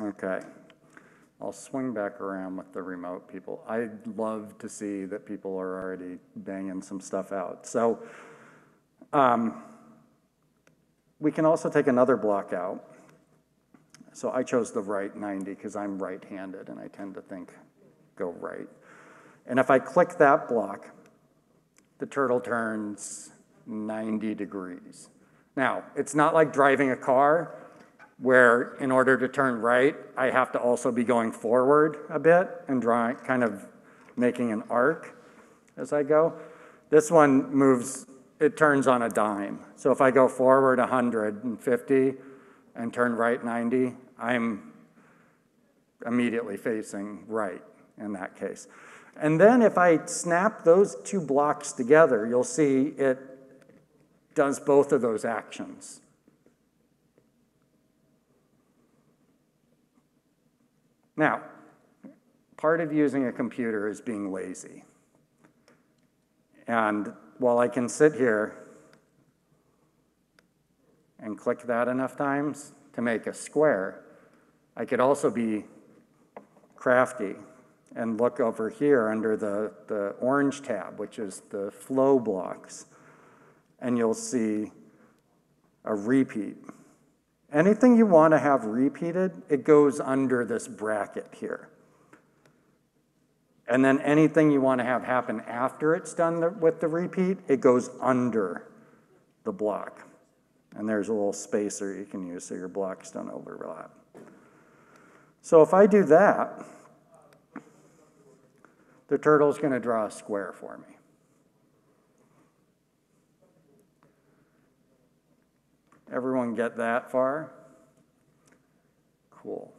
Okay. I'll swing back around with the remote people. I'd love to see that people are already banging some stuff out. So um, we can also take another block out. So I chose the right 90 because I'm right-handed and I tend to think go right. And if I click that block, the turtle turns 90 degrees. Now, it's not like driving a car where in order to turn right, I have to also be going forward a bit and drawing, kind of making an arc as I go. This one moves, it turns on a dime. So if I go forward 150 and turn right 90, I'm immediately facing right in that case. And then if I snap those two blocks together, you'll see it does both of those actions. Now, part of using a computer is being lazy. And while I can sit here and click that enough times to make a square, I could also be crafty and look over here under the, the orange tab, which is the flow blocks, and you'll see a repeat. Anything you want to have repeated, it goes under this bracket here. And then anything you want to have happen after it's done with the repeat, it goes under the block. And there's a little spacer you can use so your blocks don't overlap. So if I do that, the turtle's going to draw a square for me. Everyone get that far? Cool.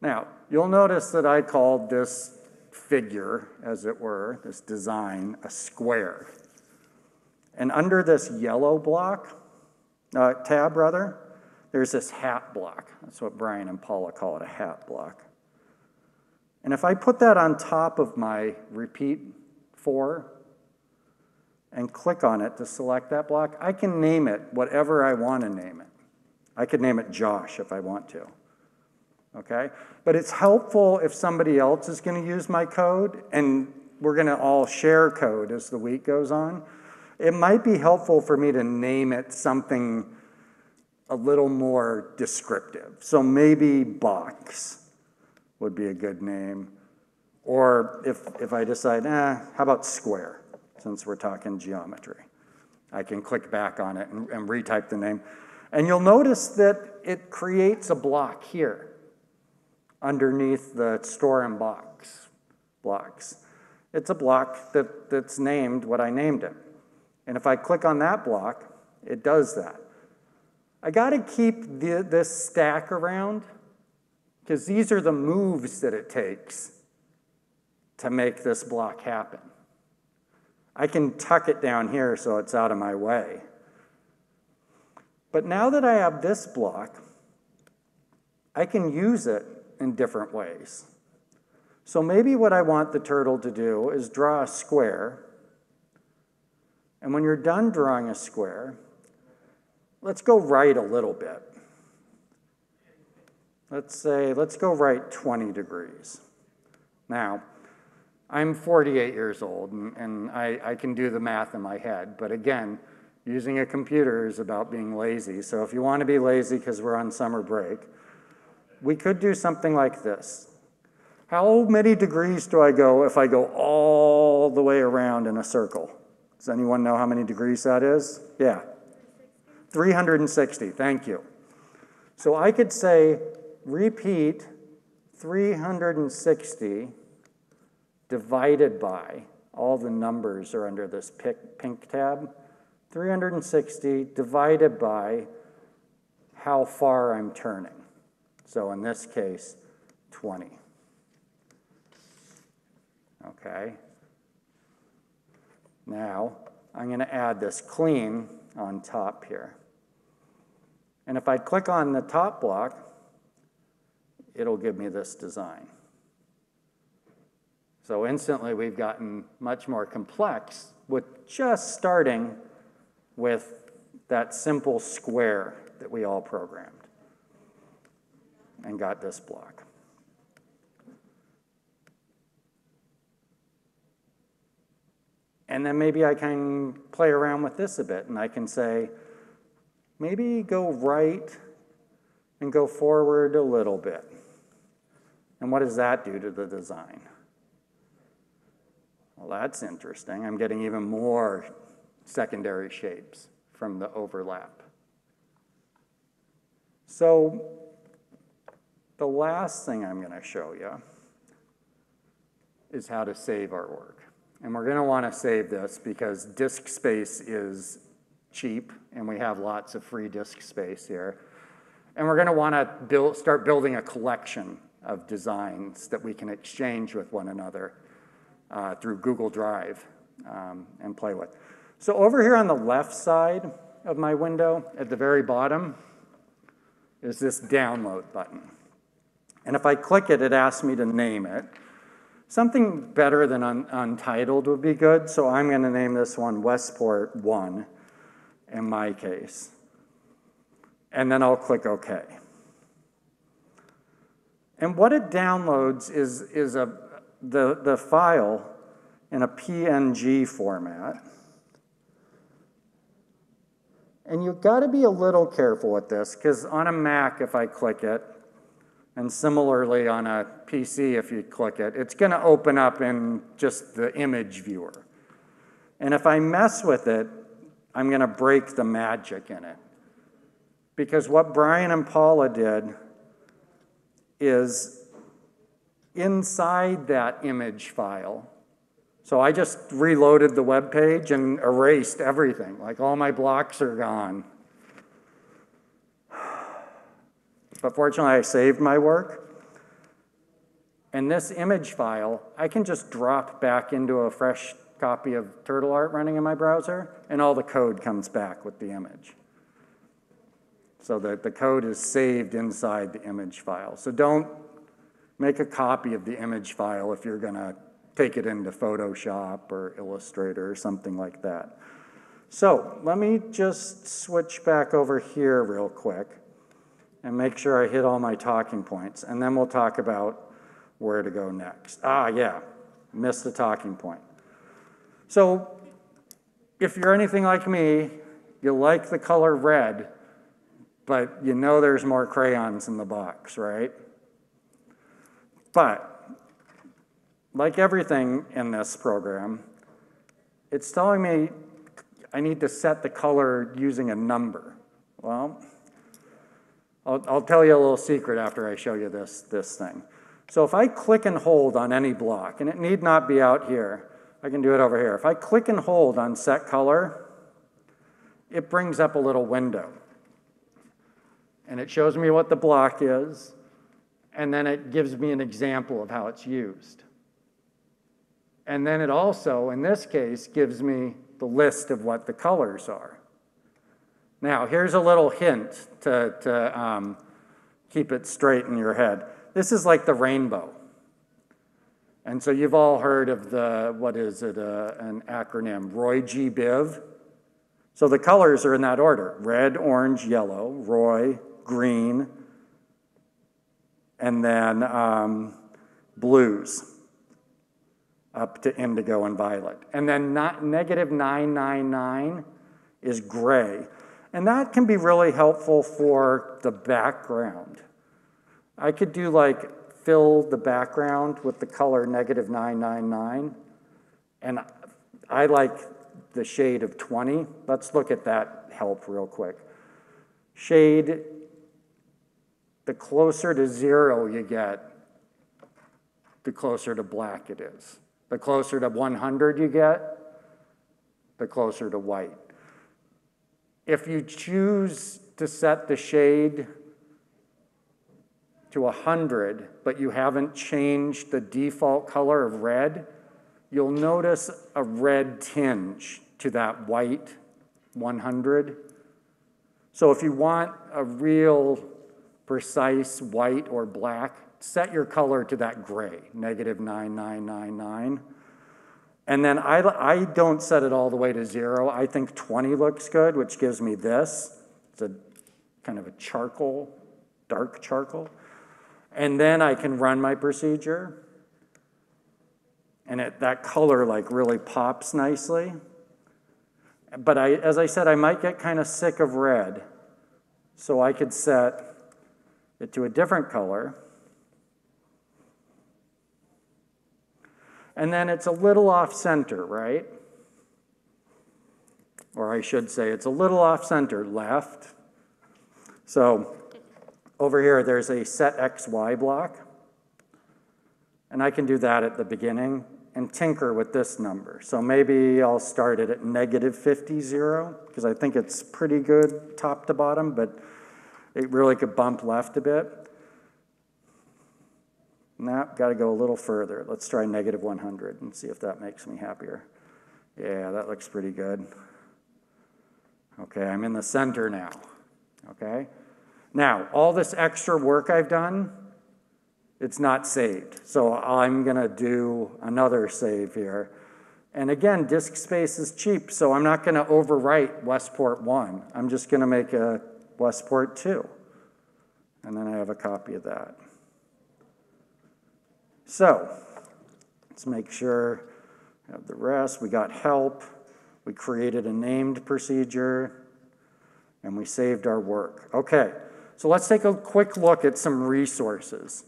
Now, you'll notice that I called this figure, as it were, this design, a square. And under this yellow block, uh, tab rather, there's this hat block. That's what Brian and Paula call it, a hat block. And if I put that on top of my repeat four, and click on it to select that block, I can name it whatever I want to name it. I could name it Josh if I want to. Okay? But it's helpful if somebody else is going to use my code and we're going to all share code as the week goes on. It might be helpful for me to name it something a little more descriptive. So maybe box would be a good name. Or if, if I decide, eh, how about square? Since we're talking geometry. I can click back on it and, and retype the name. And you'll notice that it creates a block here underneath the store in box blocks. It's a block that, that's named what I named it. And if I click on that block, it does that. I got to keep the, this stack around because these are the moves that it takes to make this block happen. I can tuck it down here so it's out of my way. But now that I have this block, I can use it in different ways. So maybe what I want the turtle to do is draw a square. And when you're done drawing a square, let's go right a little bit. Let's say, let's go right 20 degrees. Now, I'm 48 years old and, and I, I can do the math in my head, but again, using a computer is about being lazy. So if you want to be lazy because we're on summer break, we could do something like this. How many degrees do I go if I go all the way around in a circle? Does anyone know how many degrees that is? Yeah. 360, thank you. So I could say repeat 360 divided by, all the numbers are under this pink tab, 360 divided by how far I'm turning. So in this case, 20. Okay. Now, I'm going to add this clean on top here. And if I click on the top block, it'll give me this design. So instantly we've gotten much more complex with just starting with that simple square that we all programmed and got this block. And then maybe I can play around with this a bit and I can say, maybe go right and go forward a little bit. And what does that do to the design? Well, that's interesting. I'm getting even more secondary shapes from the overlap. So the last thing I'm going to show you is how to save our work. And we're going to want to save this because disk space is cheap and we have lots of free disk space here. And we're going to want to build, start building a collection of designs that we can exchange with one another uh, through Google Drive um, and play with. So over here on the left side of my window, at the very bottom, is this download button. And if I click it, it asks me to name it. Something better than un untitled would be good, so I'm going to name this one Westport 1 in my case. And then I'll click OK. And what it downloads is, is a, the, the file in a PNG format. And you've got to be a little careful with this because on a Mac, if I click it, and similarly on a PC, if you click it, it's going to open up in just the image viewer. And if I mess with it, I'm going to break the magic in it. Because what Brian and Paula did is inside that image file. So I just reloaded the web page and erased everything. Like all my blocks are gone. But fortunately, I saved my work. And this image file, I can just drop back into a fresh copy of Turtle Art running in my browser, and all the code comes back with the image. So that the code is saved inside the image file. So don't make a copy of the image file if you're going to take it into Photoshop or Illustrator or something like that. So let me just switch back over here real quick and make sure I hit all my talking points, and then we'll talk about where to go next. Ah, yeah, missed the talking point. So if you're anything like me, you like the color red, but you know there's more crayons in the box, right? But, like everything in this program, it's telling me I need to set the color using a number. Well, I'll, I'll tell you a little secret after I show you this, this thing. So if I click and hold on any block, and it need not be out here, I can do it over here. If I click and hold on set color, it brings up a little window and it shows me what the block is, and then it gives me an example of how it's used. And then it also, in this case, gives me the list of what the colors are. Now, here's a little hint to, to um, keep it straight in your head. This is like the rainbow. And so you've all heard of the, what is it, uh, an acronym, Roy G. Biv. So the colors are in that order red, orange, yellow, Roy, green, and then um, blues up to indigo and violet. And then not, negative 999 is gray. And that can be really helpful for the background. I could do like fill the background with the color negative 999. And I like the shade of 20. Let's look at that help real quick. Shade the closer to zero you get, the closer to black it is. The closer to 100 you get, the closer to white. If you choose to set the shade to 100, but you haven't changed the default color of red, you'll notice a red tinge to that white 100. So if you want a real precise white or black, set your color to that gray, negative 9999. And then I, I don't set it all the way to zero. I think 20 looks good, which gives me this. It's a kind of a charcoal, dark charcoal. And then I can run my procedure. And it, that color like really pops nicely. But I, as I said, I might get kind of sick of red. So I could set it to a different color. And then it's a little off center, right? Or I should say, it's a little off center, left. So over here, there's a set XY block. And I can do that at the beginning and tinker with this number. So maybe I'll start it at negative 50, 0, because I think it's pretty good top to bottom, but it really could bump left a bit. Now, got to go a little further. Let's try negative 100 and see if that makes me happier. Yeah, that looks pretty good. Okay, I'm in the center now. Okay? Now, all this extra work I've done, it's not saved. So I'm going to do another save here. And again, disk space is cheap, so I'm not going to overwrite Westport 1. I'm just going to make a Westport 2. And then I have a copy of that. So let's make sure we have the rest. We got help. We created a named procedure. And we saved our work. Okay, so let's take a quick look at some resources.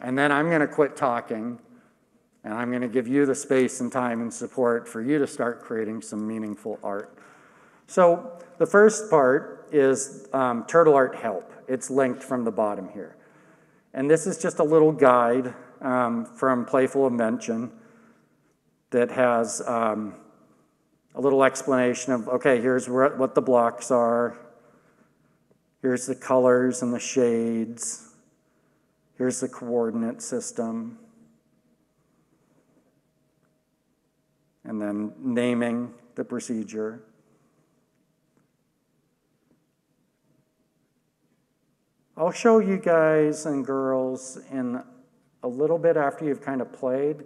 And then I'm going to quit talking. And I'm going to give you the space and time and support for you to start creating some meaningful art. So the first part is um, Turtle Art Help. It's linked from the bottom here. And this is just a little guide um, from Playful Invention that has um, a little explanation of okay, here's what the blocks are, here's the colors and the shades, here's the coordinate system, and then naming the procedure. I'll show you guys and girls in a little bit after you've kind of played.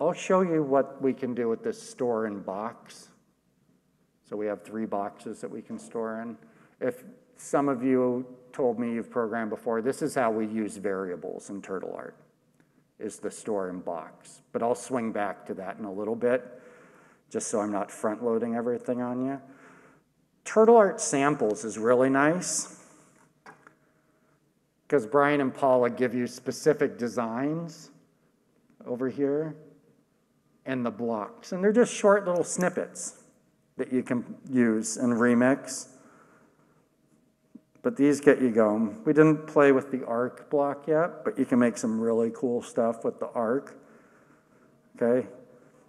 I'll show you what we can do with this store in box. So we have three boxes that we can store in. If some of you told me you've programmed before, this is how we use variables in Turtle Art, is the store in box. But I'll swing back to that in a little bit, just so I'm not front loading everything on you. Turtle Art samples is really nice because Brian and Paula give you specific designs over here and the blocks. And they're just short little snippets that you can use and remix. But these get you going. We didn't play with the arc block yet, but you can make some really cool stuff with the arc. Okay,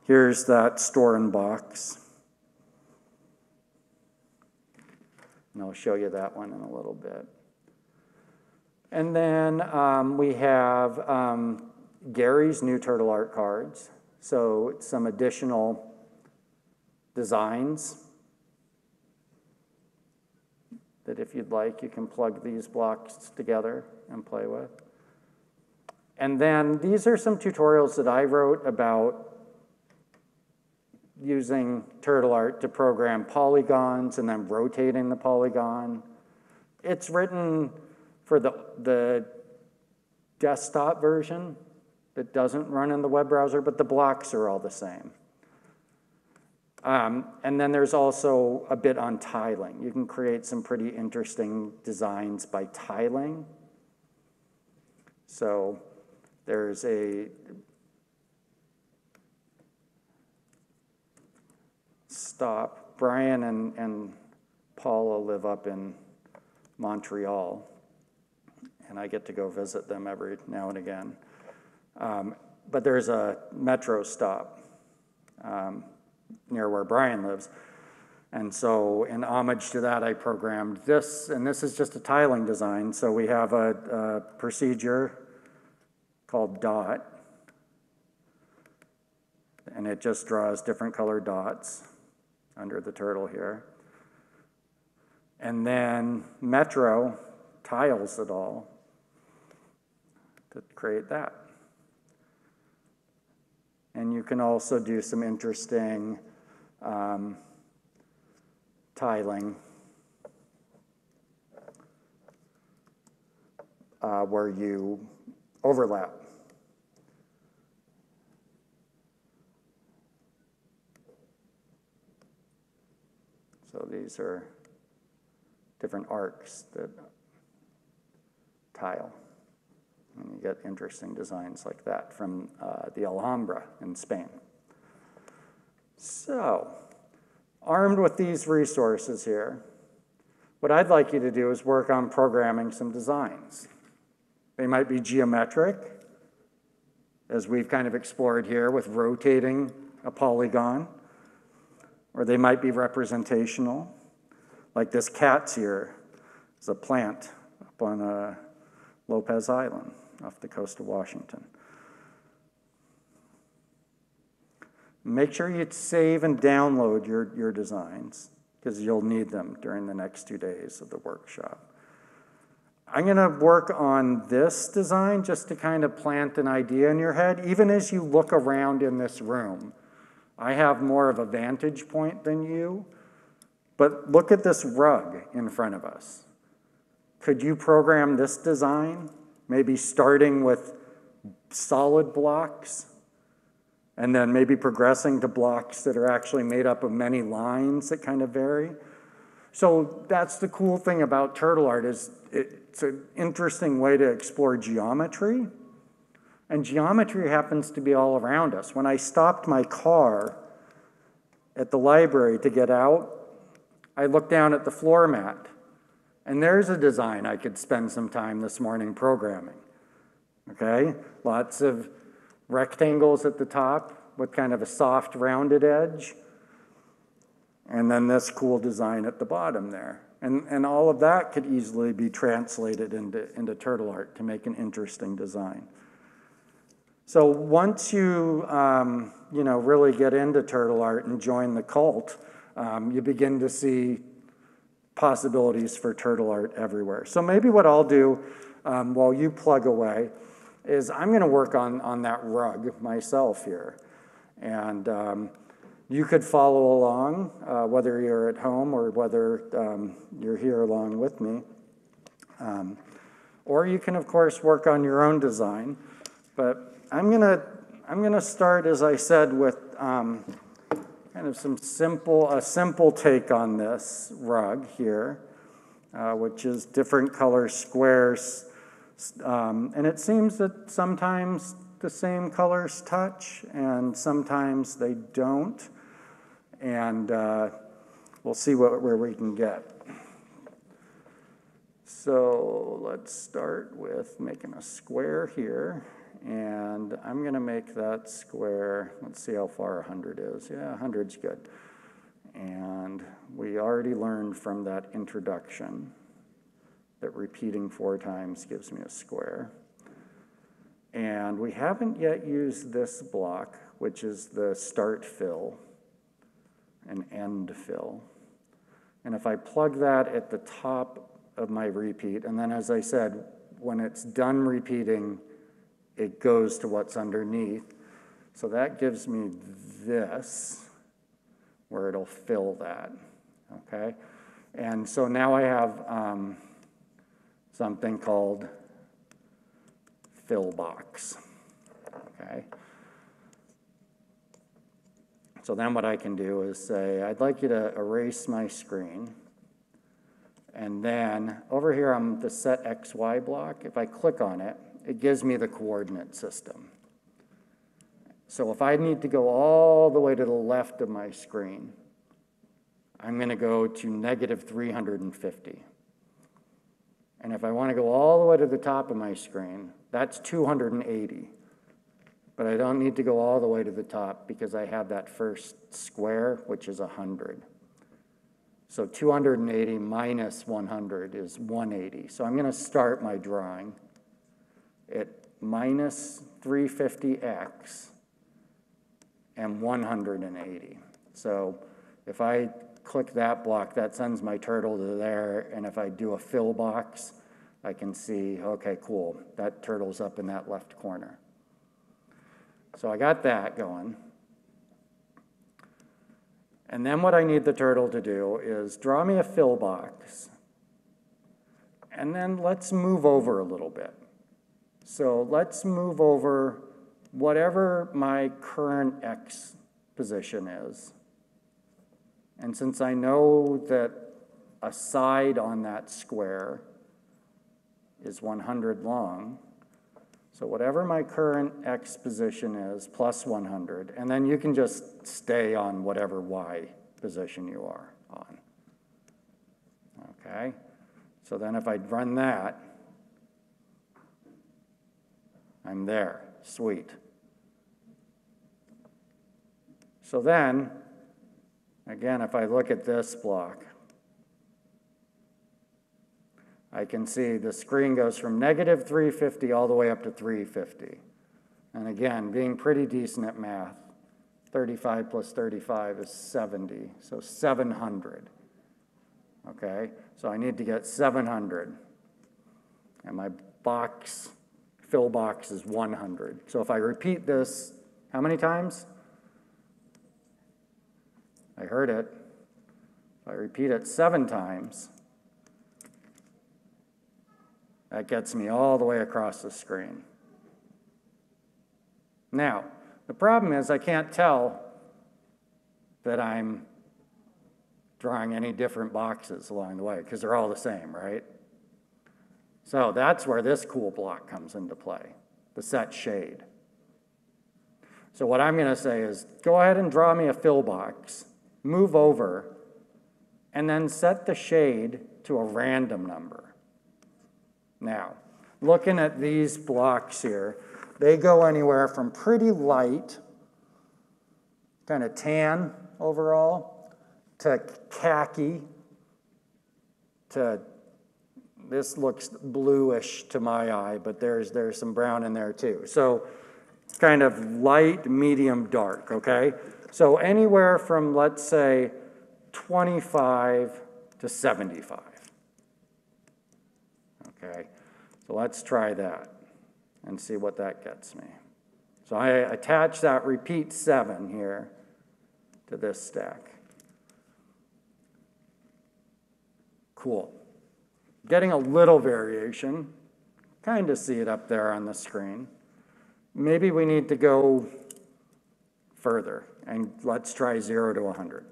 here's that store in box. And I'll show you that one in a little bit. And then um, we have um, Gary's new turtle art cards. So some additional designs that if you'd like, you can plug these blocks together and play with. And then these are some tutorials that I wrote about using turtle art to program polygons and then rotating the polygon. It's written for the, the desktop version that doesn't run in the web browser, but the blocks are all the same. Um, and then there's also a bit on tiling. You can create some pretty interesting designs by tiling. So there's a stop. Brian and, and Paula live up in Montreal and I get to go visit them every now and again. Um, but there's a metro stop um, near where Brian lives. And so, in homage to that, I programmed this, and this is just a tiling design. So, we have a, a procedure called dot, and it just draws different colored dots under the turtle here. And then Metro tiles it all to create that. And you can also do some interesting um, tiling uh, where you overlap. So these are different arcs that tile. And you get interesting designs like that from uh, the Alhambra in Spain. So, armed with these resources here, what I'd like you to do is work on programming some designs. They might be geometric, as we've kind of explored here with rotating a polygon, or they might be representational, like this cat's ear is a plant up on uh, Lopez Island off the coast of Washington. Make sure you save and download your, your designs because you'll need them during the next two days of the workshop. I'm going to work on this design just to kind of plant an idea in your head. Even as you look around in this room, I have more of a vantage point than you. But look at this rug in front of us. Could you program this design? Maybe starting with solid blocks and then maybe progressing to blocks that are actually made up of many lines that kind of vary. So that's the cool thing about turtle art is it's an interesting way to explore geometry. And geometry happens to be all around us. When I stopped my car at the library to get out, I looked down at the floor mat, and there's a design I could spend some time this morning programming. Okay? Lots of rectangles at the top with kind of a soft rounded edge. And then this cool design at the bottom there. And, and all of that could easily be translated into, into turtle art to make an interesting design. So once you, um, you know, really get into turtle art and join the cult, um, you begin to see possibilities for turtle art everywhere. So maybe what I'll do um, while you plug away is I'm going to work on, on that rug myself here. And um, you could follow along, uh, whether you're at home or whether um, you're here along with me. Um, or you can, of course, work on your own design. But I'm going to I'm to start, as I said, with um, kind of some simple, a simple take on this rug here, uh, which is different color squares um, and it seems that sometimes the same colors touch and sometimes they don't. And uh, we'll see what, where we can get. So let's start with making a square here. And I'm going to make that square, let's see how far 100 is. Yeah, 100's good. And we already learned from that introduction that repeating four times gives me a square. And we haven't yet used this block, which is the start fill and end fill. And if I plug that at the top of my repeat, and then as I said, when it's done repeating, it goes to what's underneath. So that gives me this, where it'll fill that, okay? And so now I have um, something called fill box. Okay. So then what I can do is say, I'd like you to erase my screen. And then over here on the set XY block, if I click on it, it gives me the coordinate system. So if I need to go all the way to the left of my screen, I'm going to go to negative 350. And if I want to go all the way to the top of my screen, that's 280. But I don't need to go all the way to the top because I have that first square, which is 100. So 280 minus 100 is 180. So I'm going to start my drawing at minus 350x and 180. So if I click that block, that sends my turtle to there. And if I do a fill box, I can see, okay, cool, that turtle's up in that left corner. So I got that going. And then what I need the turtle to do is draw me a fill box. And then let's move over a little bit. So let's move over whatever my current X position is. And since I know that a side on that square is 100 long, so whatever my current X position is, plus 100, and then you can just stay on whatever Y position you are on. Okay? So then if I run that, I'm there. Sweet. So then, again, if I look at this block, I can see the screen goes from negative 350 all the way up to 350. And again, being pretty decent at math, 35 plus 35 is 70, so 700. Okay, so I need to get 700. And my box, fill box is 100. So if I repeat this, how many times? I heard it. If I repeat it seven times, that gets me all the way across the screen. Now, the problem is I can't tell that I'm drawing any different boxes along the way because they're all the same, right? So that's where this cool block comes into play, the set shade. So what I'm going to say is go ahead and draw me a fill box, move over, and then set the shade to a random number. Now, looking at these blocks here, they go anywhere from pretty light, kind of tan overall, to khaki, to this looks bluish to my eye, but there's, there's some brown in there too. So kind of light, medium, dark, okay? So anywhere from, let's say, 25 to 75. Okay, so let's try that and see what that gets me. So I attach that repeat seven here to this stack. Cool. Getting a little variation. Kind of see it up there on the screen. Maybe we need to go further and let's try 0 to 100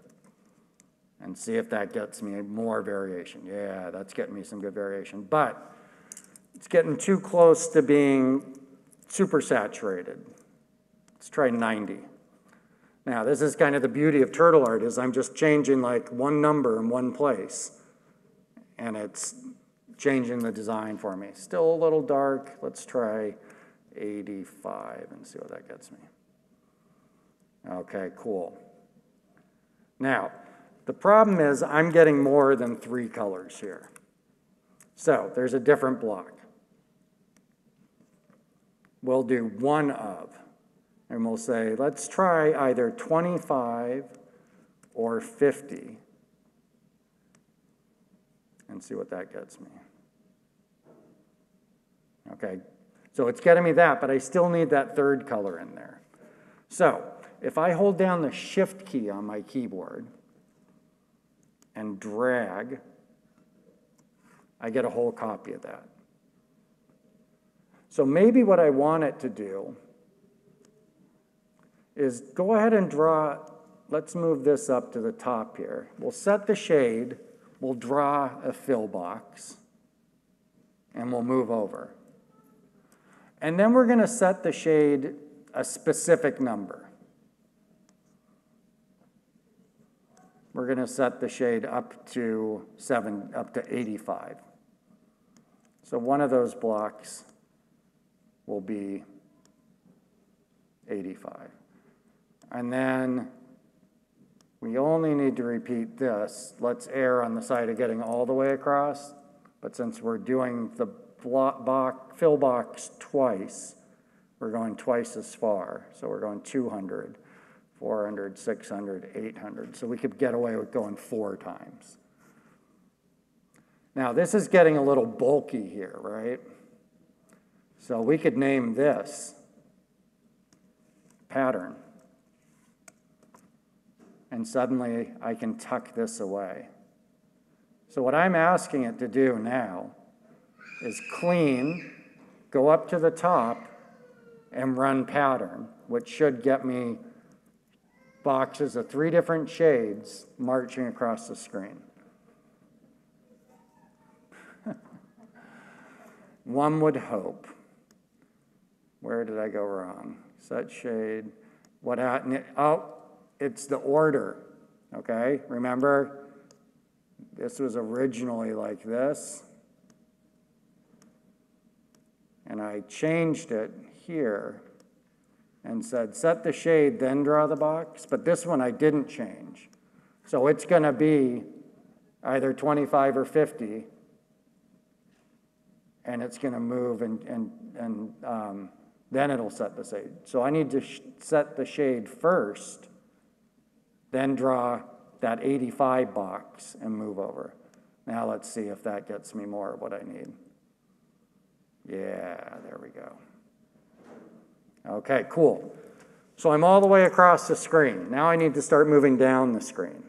and see if that gets me more variation. Yeah, that's getting me some good variation. But it's getting too close to being super saturated. Let's try 90. Now, this is kind of the beauty of turtle art is I'm just changing like one number in one place. And it's changing the design for me. Still a little dark. Let's try 85 and see what that gets me. Okay, cool. Now, the problem is I'm getting more than three colors here. So there's a different block we'll do one of. And we'll say, let's try either 25 or 50 and see what that gets me. Okay, so it's getting me that, but I still need that third color in there. So if I hold down the shift key on my keyboard and drag, I get a whole copy of that. So maybe what I want it to do is go ahead and draw, let's move this up to the top here. We'll set the shade, we'll draw a fill box, and we'll move over. And then we're going to set the shade a specific number. We're going to set the shade up to 7, up to 85. So one of those blocks will be 85. And then we only need to repeat this. Let's err on the side of getting all the way across. But since we're doing the box, fill box twice, we're going twice as far. So we're going 200, 400, 600, 800. So we could get away with going four times. Now, this is getting a little bulky here, right? So we could name this pattern. And suddenly I can tuck this away. So what I'm asking it to do now is clean, go up to the top, and run pattern, which should get me boxes of three different shades marching across the screen. One would hope. Where did I go wrong? Set shade. What happened? Oh, it's the order. Okay, remember? This was originally like this. And I changed it here and said, set the shade, then draw the box. But this one I didn't change. So it's going to be either 25 or 50. And it's going to move, and, and, and um, then it'll set the shade. So I need to set the shade first, then draw that 85 box and move over. Now let's see if that gets me more of what I need. Yeah, there we go. Okay, cool. So I'm all the way across the screen. Now I need to start moving down the screen.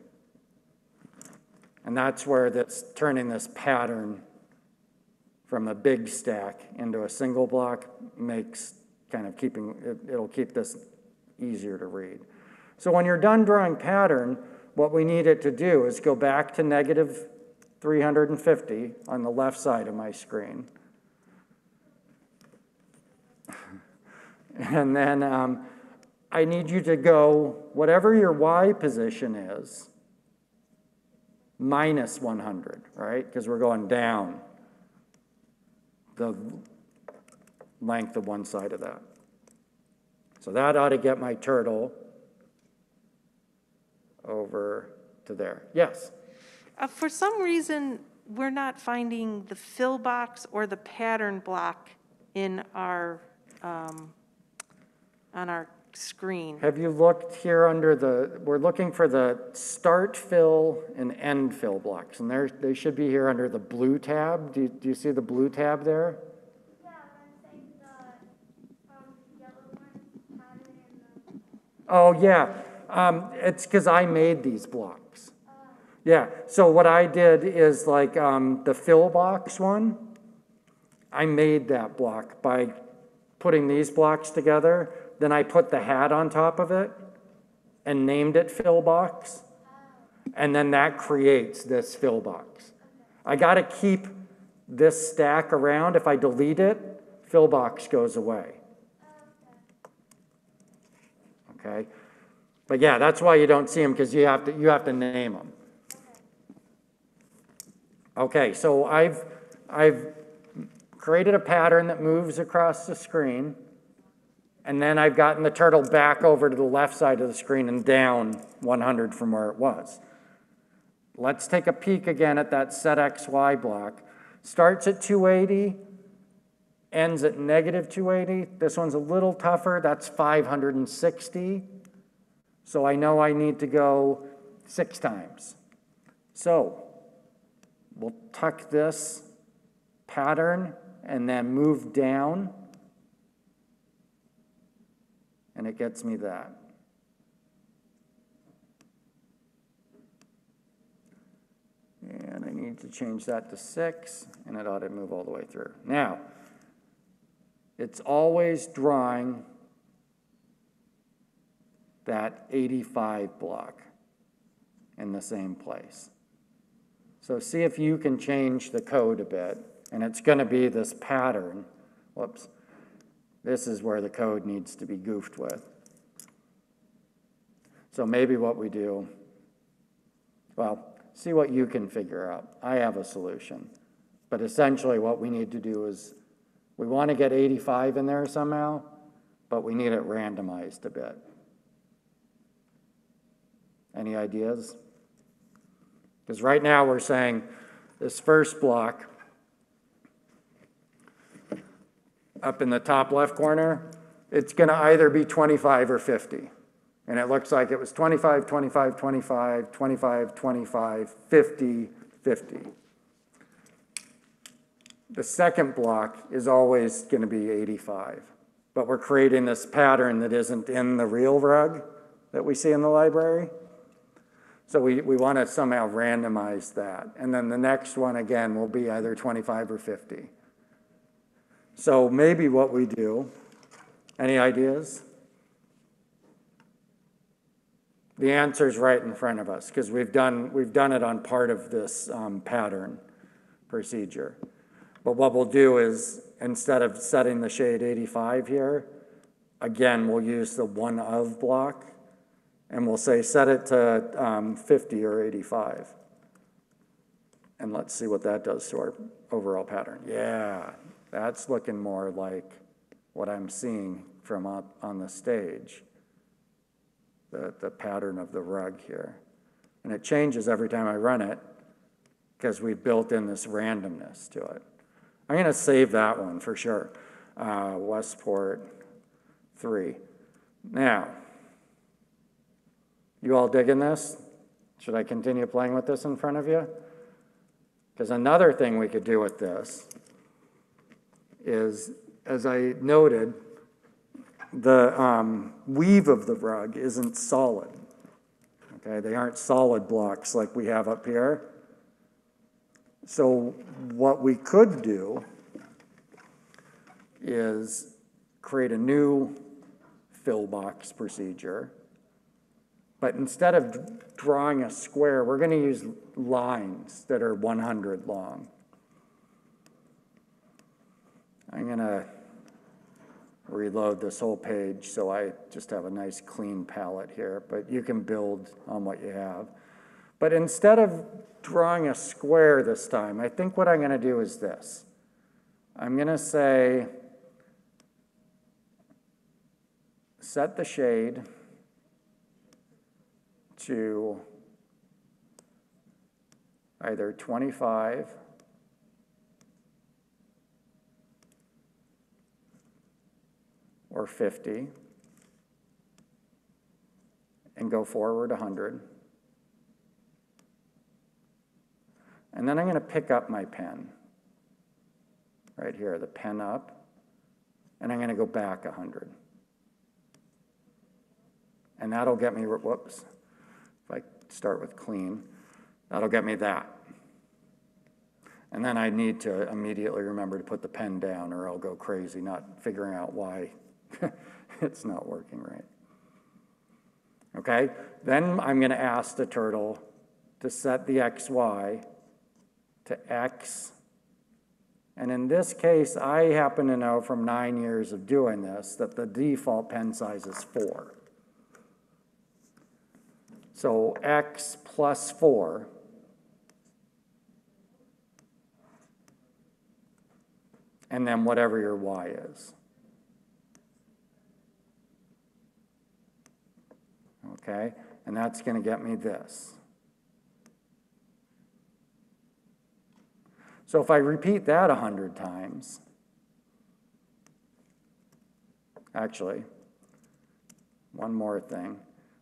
And that's where that's turning this pattern from a big stack into a single block makes kind of keeping, it, it'll keep this easier to read. So when you're done drawing pattern, what we need it to do is go back to negative 350 on the left side of my screen. And then um, I need you to go, whatever your y position is, minus 100, right? Because we're going down the length of one side of that. So that ought to get my turtle over to there. Yes? Uh, For some reason, we're not finding the fill box or the pattern block in our, um, on our screen. Have you looked here under the, we're looking for the start fill and end fill blocks, and there, they should be here under the blue tab. Do you, do you see the blue tab there? Yeah, the, um, yellow one, pattern and the, Oh, yeah, um, it's because I made these blocks. Yeah, so what I did is like, um, the fill box one, I made that block by putting these blocks together. Then I put the hat on top of it and named it fill box. And then that creates this fill box. I gotta keep this stack around. If I delete it, fill box goes away. Okay? But yeah, that's why you don't see them, because you have to, you have to name them. Okay, so I've, I've created a pattern that moves across the screen, and then I've gotten the turtle back over to the left side of the screen and down 100 from where it was. Let's take a peek again at that set XY block. Starts at 280, ends at negative 280. This one's a little tougher, that's 560. So I know I need to go six times. So we'll tuck this pattern and then move down. And it gets me that. And I need to change that to six, and it ought to move all the way through. Now, it's always drawing that 85 block in the same place. So see if you can change the code a bit, and it's going to be this pattern. Whoops. This is where the code needs to be goofed with. So maybe what we do, well, see what you can figure out. I have a solution. But essentially, what we need to do is we want to get 85 in there somehow, but we need it randomized a bit. Any ideas? Because right now we're saying this first block up in the top left corner, it's going to either be 25 or 50. And it looks like it was 25, 25, 25, 25, 25, 50, 50. The second block is always going to be 85. but we're creating this pattern that isn't in the real rug that we see in the library. So we, we want to somehow randomize that. And then the next one, again, will be either 25 or 50. So maybe what we do, any ideas? The answer is right in front of us, because we've done, we've done it on part of this um, pattern procedure. But what we'll do is, instead of setting the shade 85 here, again, we'll use the one of block, and we'll say, set it to um, 50 or 85. And let's see what that does to our overall pattern. Yeah, that's looking more like what I'm seeing from up on the stage, the, the pattern of the rug here. And it changes every time I run it because we've built in this randomness to it. I'm going to save that one for sure. Uh, Westport 3. Now, you all digging this? Should I continue playing with this in front of you? Because another thing we could do with this is, as I noted, the um, weave of the rug isn't solid. Okay, they aren't solid blocks like we have up here. So what we could do is create a new fill box procedure. But instead of drawing a square, we're going to use lines that are 100 long. I'm going to reload this whole page so I just have a nice clean palette here, but you can build on what you have. But instead of drawing a square this time, I think what I'm going to do is this. I'm going to say, set the shade to either 25 or 50 and go forward 100. And then I'm going to pick up my pen right here, the pen up, and I'm going to go back 100. And that'll get me, whoops, start with clean, that'll get me that. And then I need to immediately remember to put the pen down or I'll go crazy, not figuring out why it's not working right. Okay, then I'm going to ask the turtle to set the XY to X. And in this case, I happen to know from nine years of doing this that the default pen size is four. So X plus four and then whatever your Y is. Okay, and that's going to get me this. So if I repeat that 100 times, actually, one more thing.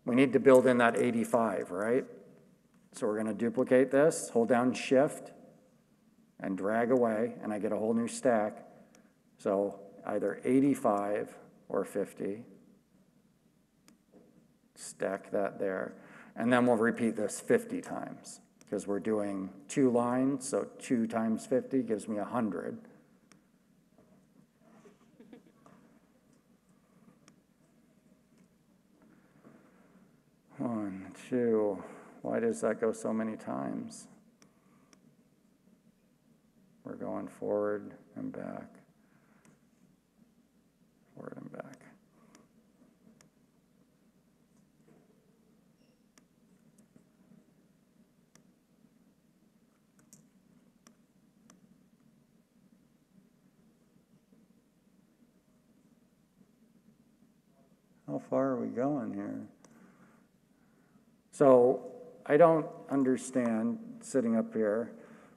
We need to build in that 85, right? So we're going to duplicate this, hold down Shift, and drag away, and I get a whole new stack. So either 85 or 50. Stack that there. And then we'll repeat this 50 times because we're doing two lines, so 2 times 50 gives me 100. Oh, One, two, why does that go so many times? We're going forward and back, forward and back. How far are we going here? So I don't understand sitting up here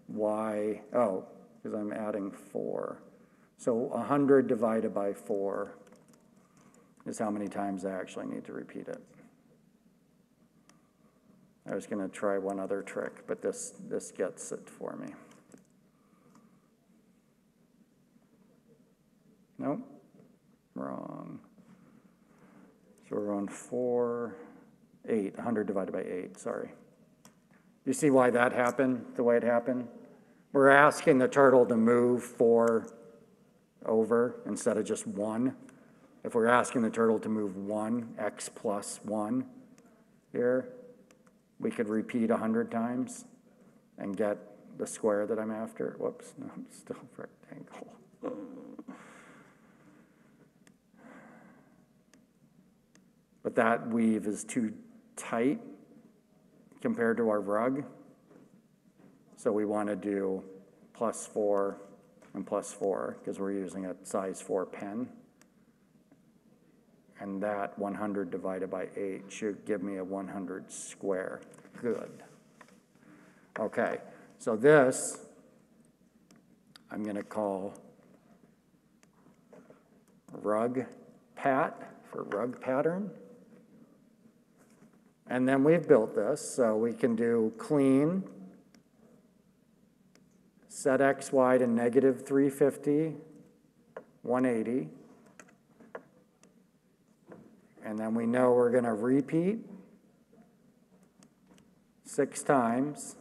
why, oh, because I'm adding four. So 100 divided by four is how many times I actually need to repeat it. I was going to try one other trick, but this, this gets it for me. Nope. wrong. So we're on four, eight, 100 divided by eight, sorry. You see why that happened, the way it happened? We're asking the turtle to move four over instead of just one. If we're asking the turtle to move one, x plus one here, we could repeat 100 times and get the square that I'm after. Whoops, no, I'm still rectangle. But that weave is too tight compared to our rug. So we want to do plus four and plus four because we're using a size four pen. And that 100 divided by eight should give me a 100 square. Good. Okay, so this, I'm going to call rug pat for rug pattern. And then we've built this, so we can do clean, set XY to negative 350, 180. And then we know we're going to repeat six times,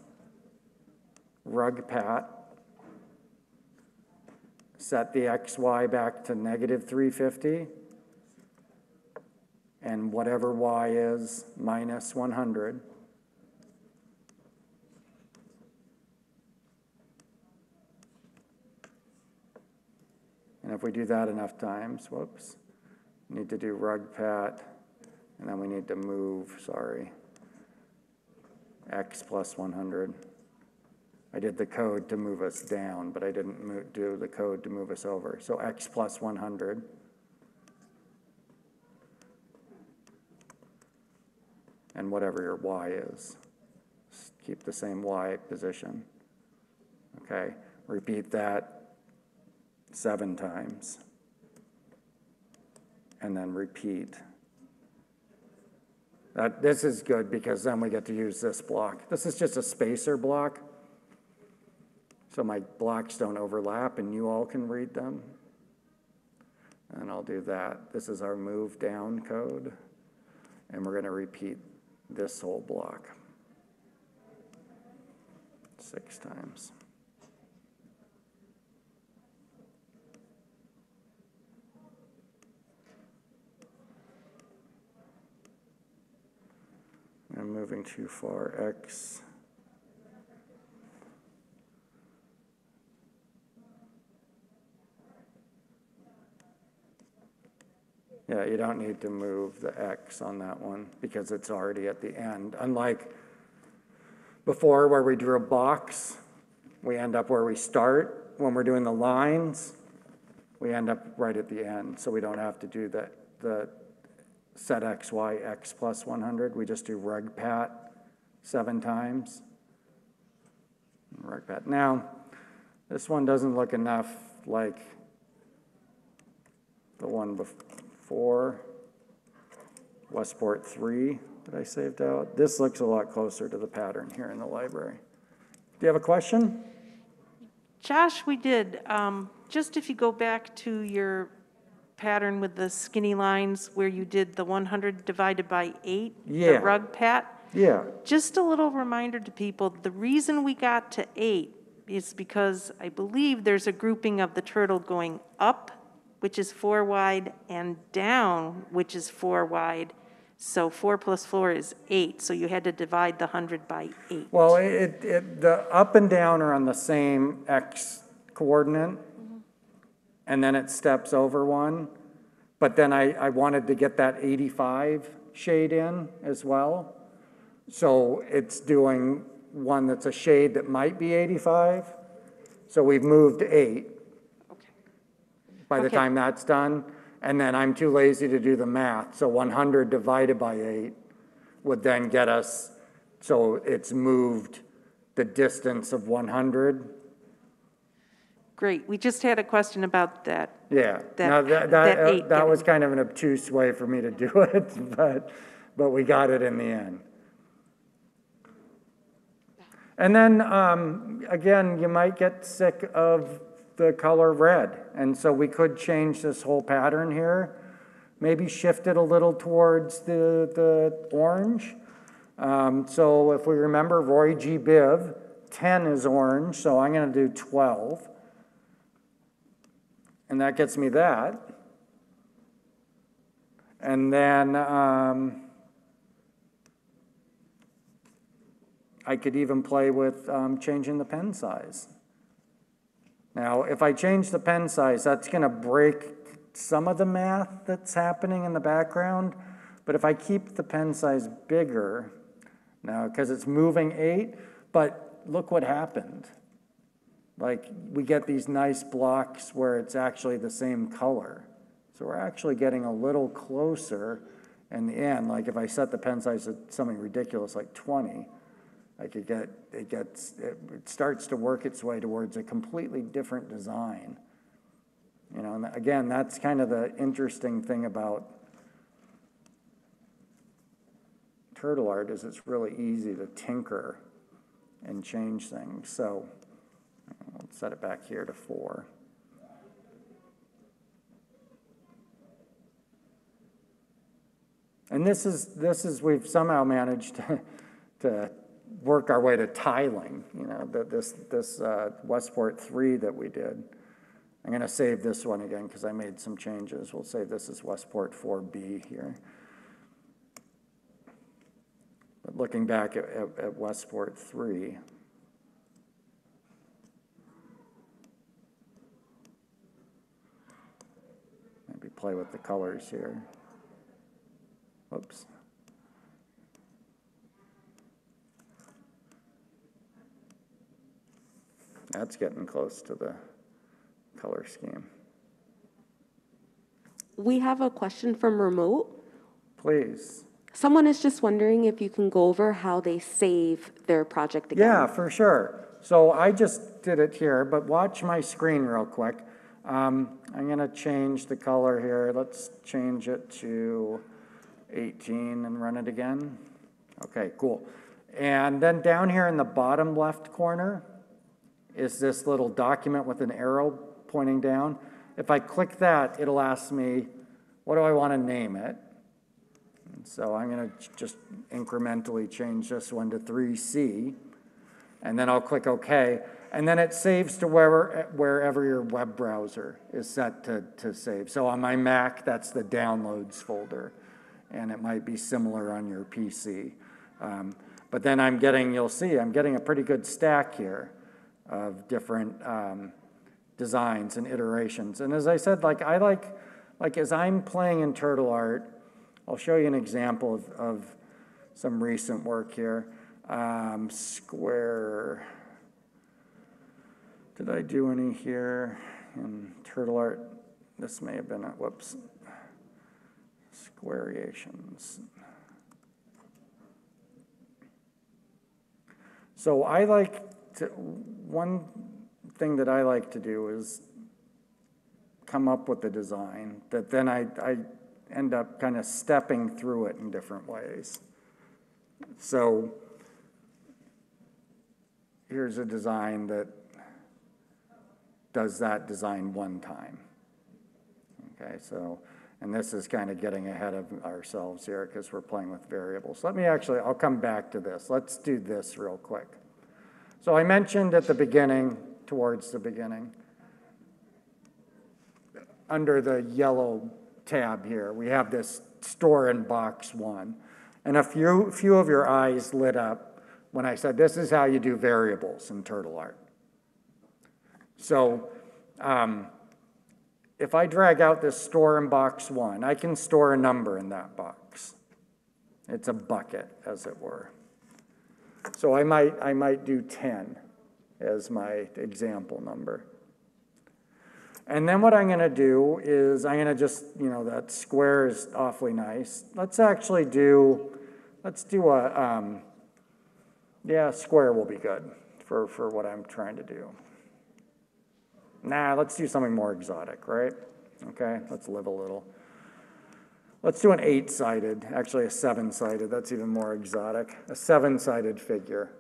rug pat, set the XY back to negative 350, and whatever y is minus 100. And if we do that enough times, whoops, need to do rug pat, and then we need to move, sorry, x plus 100. I did the code to move us down, but I didn't do the code to move us over. So x plus 100. And whatever your y is. Just Keep the same y position. Okay, repeat that seven times. And then repeat. That, this is good because then we get to use this block. This is just a spacer block. So my blocks don't overlap and you all can read them. And I'll do that. This is our move down code. And we're going to repeat this whole block six times. I'm moving too far, X. Yeah, you don't need to move the X on that one because it's already at the end. Unlike before where we drew a box, we end up where we start. When we're doing the lines, we end up right at the end, so we don't have to do the, the set X, Y, X plus 100. We just do rug pat seven times. Rug pat. Now, this one doesn't look enough like the one before, Westport 3 that I saved out. This looks a lot closer to the pattern here in the library. Do you have a question? Josh, we did, um, just if you go back to your pattern with the skinny lines where you did the 100 divided by 8, Yeah. the rug pat, Yeah, just a little reminder to people, the reason we got to 8 is because I believe there's a grouping of the turtle going up, which is 4 wide, and down, which is 4 wide. So 4 plus 4 is 8, so you had to divide the 100 by 8. well, it, it, the up and down are on the same X coordinate, mm-hmm. and then it steps over one. But then I, I wanted to get that 85 shade in as well. So it's doing one that's a shade that might be 85. So we've moved eight. By the Okay. time that's done. And then I'm too lazy to do the math, so 100 divided by eight would then get us, so it's moved the distance of 100. Great, we just had a question about that. Yeah, That- now that, that that, eight that was kind of an obtuse way for me to do it, but, but we got it in the end. And then, um, again, you might get sick of the color red. And so we could change this whole pattern here, maybe shift it a little towards the, the orange. Um, so if we remember Roy G. Biv, 10 is orange, so I'm going to do 12. And that gets me that. And then um, I could even play with um, changing the pen size. Now, if I change the pen size, that's going to break some of the math that's happening in the background. But if I keep the pen size bigger, now, because it's moving eight, but look what happened. Like, we get these nice blocks where it's actually the same color. So we're actually getting a little closer in the end. Like, if I set the pen size to something ridiculous like 20, I could get, it gets, it starts to work its way towards a completely different design. You know, and again, that's kind of the interesting thing about turtle art is it's really easy to tinker and change things. So let's set it back here to four. And this is, this is, we've somehow managed to, to work our way to tiling, you know, that this, this uh, Westport 3 that we did. I'm going to save this one again because I made some changes. We'll say this is Westport 4B here. But looking back at, at, at Westport 3, maybe play with the colors here. Whoops. That's getting close to the color scheme. We have a question from remote. Please. Someone is just wondering if you can go over how they save their project again. Yeah, for sure. So I just did it here, but watch my screen real quick. Um, I'm gonna change the color here. Let's change it to 18 and run it again. Okay, cool. And then down here in the bottom left corner is this little document with an arrow pointing down. If I click that, it'll ask me, what do I want to name it? And so I'm going to just incrementally change this one to 3C, and then I'll click OK. And then it saves to wherever, wherever your web browser is set to, to save. So on my Mac, that's the downloads folder, and it might be similar on your PC. Um, but then I'm getting, you'll see, I'm getting a pretty good stack here of different um, designs and iterations. And as I said, like I like, like as I'm playing in TurtleArt, I'll show you an example of, of some recent work here. Um, square, did I do any here in TurtleArt? This may have been a, whoops, squareations. So I like to, one thing that I like to do is come up with a design that then I, I end up kind of stepping through it in different ways. So here's a design that does that design one time. Okay, so, and this is kind of getting ahead of ourselves here because we're playing with variables. Let me actually, I'll come back to this. Let's do this real quick. So I mentioned at the beginning, towards the beginning, under the yellow tab here, we have this store in box one. And a few, few of your eyes lit up when I said, this is how you do variables in TurtleArt. So um, if I drag out this store in box one, I can store a number in that box. It's a bucket, as it were. So I might, I might do 10 as my example number. And then what I'm going to do is I'm going to just, you know, that square is awfully nice. Let's actually do, let's do a, um, yeah, square will be good for, for what I'm trying to do. Nah, let's do something more exotic, right? Okay, let's live a little. Let's do an eight-sided, actually a seven-sided, that's even more exotic, a seven-sided figure.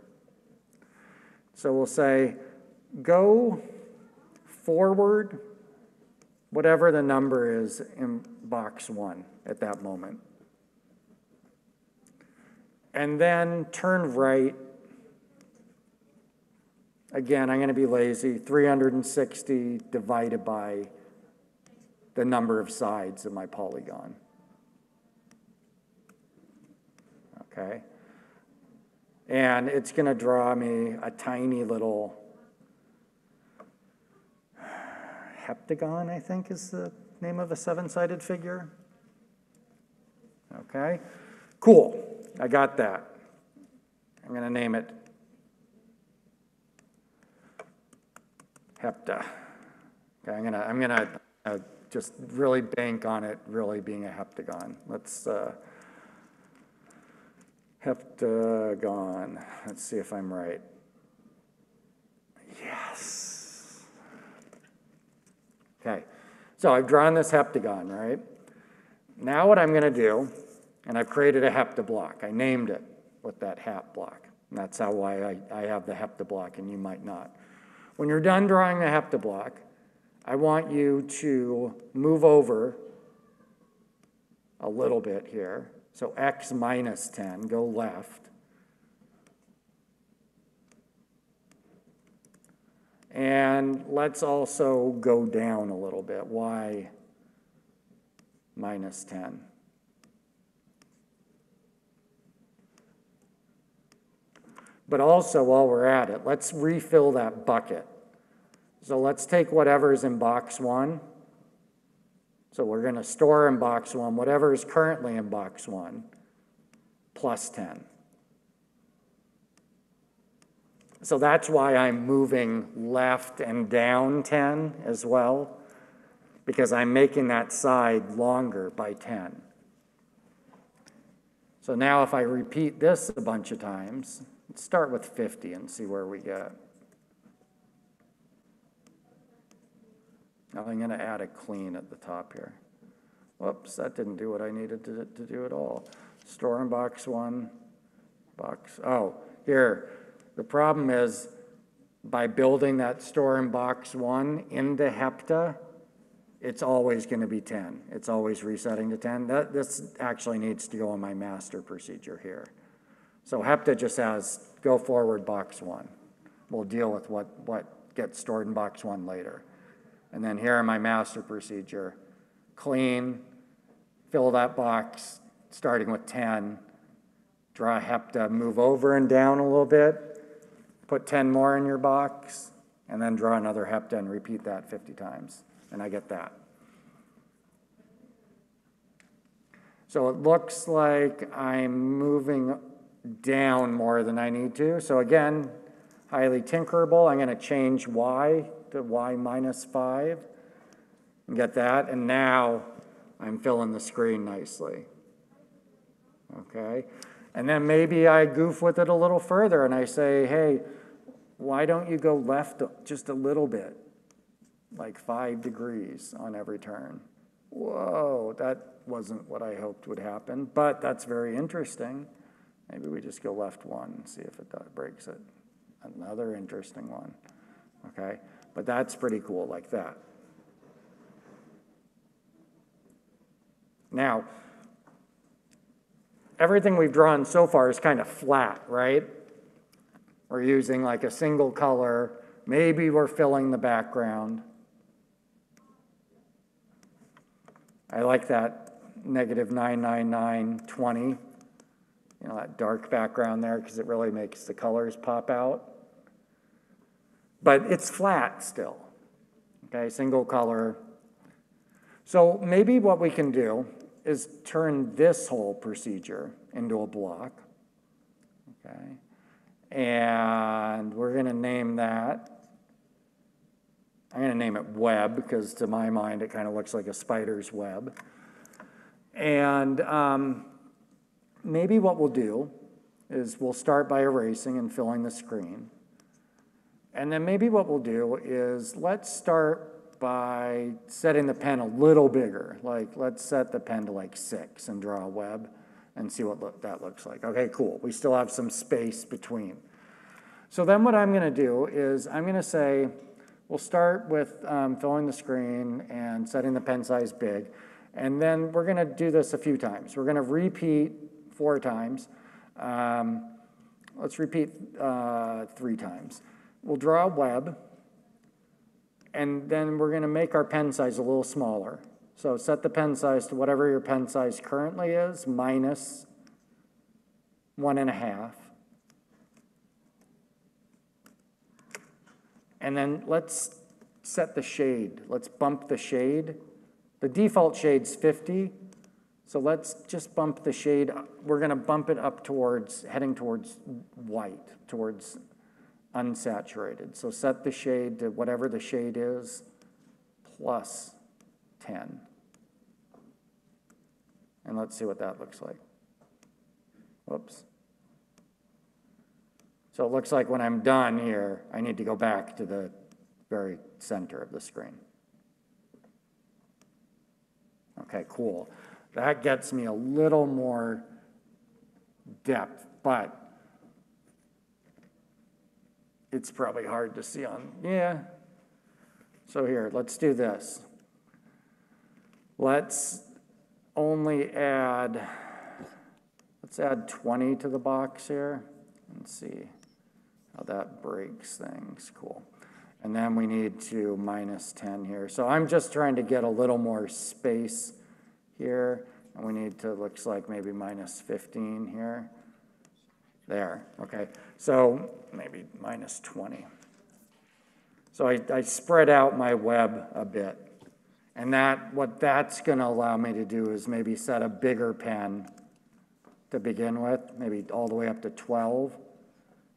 So we'll say, go forward whatever the number is in box one at that moment. And then turn right. Again, I'm going to be lazy. 360 divided by the number of sides of my polygon. Okay? And it's going to draw me a tiny little heptagon, I think is the name of a seven-sided figure. Okay? Cool. I got that. I'm going to name it hepta. Okay, I'm going to I'm to uh, just really bank on it really being a heptagon. Let's uh, heptagon. Let's see if I'm right. Yes. Okay, so I've drawn this heptagon, right? Now what I'm going to do, and I've created a heptablock. I named it with that hap block. And that's how why I, I have the heptablock, and you might not. When you're done drawing the heptablock, I want you to move over a little bit here. So x minus 10, go left. And let's also go down a little bit, y minus 10. But also, while we're at it, let's refill that bucket. So let's take whatever's in box one. So we're going to store in box one whatever is currently in box one plus 10. So that's why I'm moving left and down 10 as well, because I'm making that side longer by 10. So now if I repeat this a bunch of times, let's start with 50 and see where we get. Now I'm going to add a clean at the top here. Whoops, that didn't do what I needed to, to do at all. Store in box one, box, oh, here. The problem is by building that store in box one into Hepta, it's always going to be 10. It's always resetting to 10. That, this actually needs to go in my master procedure here. So Hepta just has go forward box one. We'll deal with what, what gets stored in box one later. And then here in my master procedure, clean, fill that box, starting with 10, draw hepta, move over and down a little bit, put 10 more in your box, and then draw another hepta and repeat that 50 times. And I get that. So it looks like I'm moving down more than I need to. So again, highly tinkerable. I'm going to change y to y minus 5 and get that. And now I'm filling the screen nicely. Okay? And then maybe I goof with it a little further and I say, hey, why don't you go left just a little bit? Like five degrees on every turn. Whoa, that wasn't what I hoped would happen, but that's very interesting. Maybe we just go left one and see if it uh, breaks it. Another interesting one. Okay? But that's pretty cool like that. Now, everything we've drawn so far is kind of flat, right? We're using like a single color. Maybe we're filling the background. I like that negative 99920, you know, that dark background there because it really makes the colors pop out but it's flat still. Okay, single color. So maybe what we can do is turn this whole procedure into a block. Okay, and we're going to name that. I'm going to name it web because to my mind it kind of looks like a spider's web. And um, maybe what we'll do is we'll start by erasing and filling the screen. And then maybe what we'll do is let's start by setting the pen a little bigger. Like let's set the pen to like six and draw a web and see what that looks like. Okay, cool. We still have some space between. So then what I'm going to do is I'm going to say, we'll start with um, filling the screen and setting the pen size big. And then we're gonna do this a few times. We're gonna repeat four times. Um, Let's repeat uh, three times. We'll draw a web, and then we're gonna make our pen size a little smaller. So set the pen size to whatever your pen size currently is, minus one and a half. And then let's set the shade. Let's bump the shade. The default shade's 50, so let's just bump the shade. We're going to bump it up towards, heading towards white, towards unsaturated. So set the shade to whatever the shade is, plus 10. And let's see what that looks like. Whoops. So it looks like when I'm done here, I need to go back to the very center of the screen. Okay, cool. That gets me a little more depth, but it's probably hard to see on, yeah. So here, let's do this. Let's only add, let's add 20 to the box here and see how that breaks things. Cool. And then we need to minus 10 here. So I'm just trying to get a little more space here. And we need to, looks like maybe minus 15 here. There, okay. So maybe minus 20. So I, I spread out my web a bit. And that, what that's gonna allow me to do is maybe set a bigger pen to begin with, maybe all the way up to 12,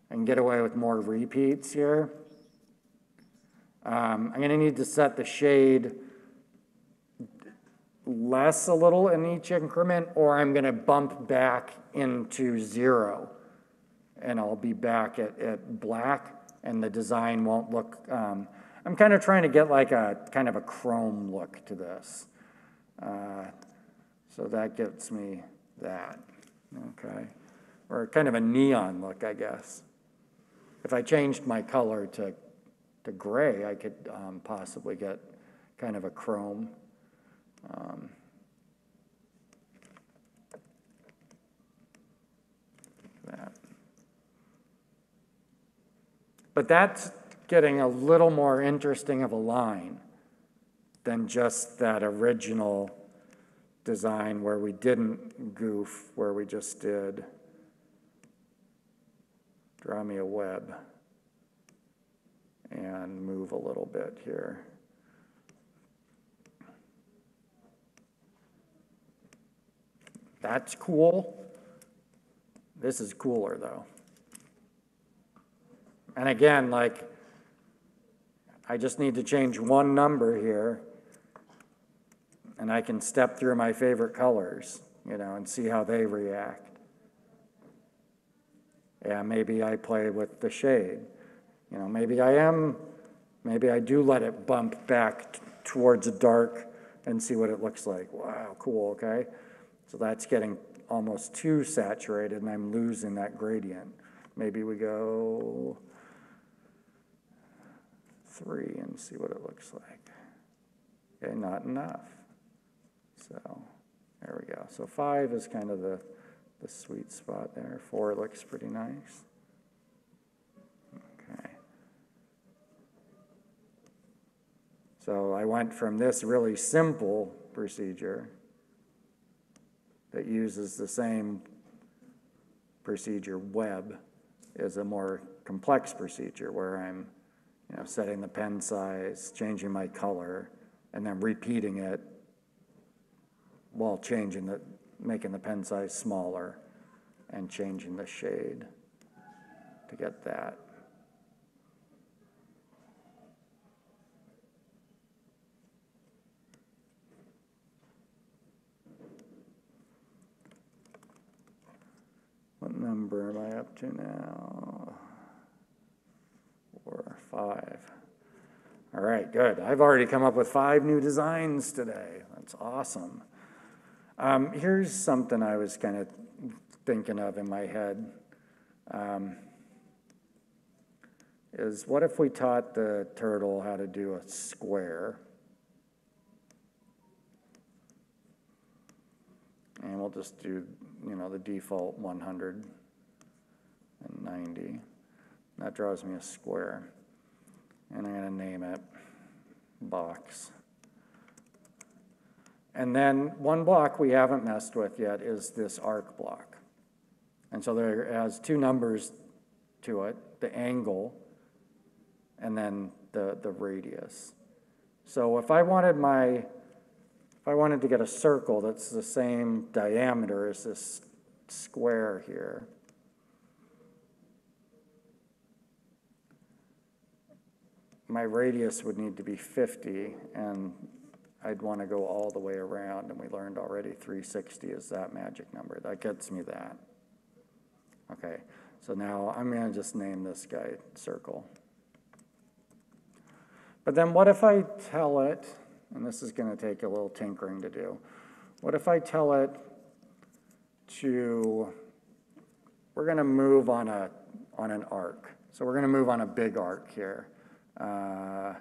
and get away with more repeats here. Um, I'm gonna need to set the shade less a little in each increment, or I'm gonna bump back into zero. And I'll be back at, at black, and the design won't look, um, I'm kind of trying to get like a, kind of a chrome look to this. Uh, So that gets me that, okay? Or kind of a neon look, I guess. If I changed my color to, to gray, I could um, possibly get kind of a chrome. um, But that's getting a little more interesting of a line than just that original design where we didn't goof, where we just did draw me a web and move a little bit here. That's cool. This is cooler though. And again, like, I just need to change one number here and I can step through my favorite colors, you know, and see how they react. Yeah, maybe I play with the shade. You know, maybe I am, maybe I do let it bump back t- towards dark and see what it looks like. Wow, cool, okay? So that's getting almost too saturated and I'm losing that gradient. Maybe we go three and see what it looks like. Okay, not enough. So, there we go. So five is kind of the, the sweet spot there. Four looks pretty nice. Okay. So I went from this really simple procedure that uses the same procedure web is a more complex procedure where I'm, you know, setting the pen size, changing my color, and then repeating it while changing the, making the pen size smaller and changing the shade to get that. What number am I up to now? Four, five. All right, good. I've already come up with five new designs today. That's awesome. Um, here's something I was kind of thinking of in my head. Um, is what if we taught the turtle how to do a square? And we'll just do, you know, the default 190. That draws me a square. And I'm going to name it box. And then one block we haven't messed with yet is this arc block. And so there has two numbers to it, the angle and then the, the radius. So if I wanted my, if I wanted to get a circle that's the same diameter as this square here, my radius would need to be 50, and I'd want to go all the way around, and we learned already 360 is that magic number. That gets me that. Okay, so now I'm going to just name this guy circle. But then what if I tell it, and this is going to take a little tinkering to do, what if I tell it to, we're going to move on a, on an arc. So we're going to move on a big arc here. Uh,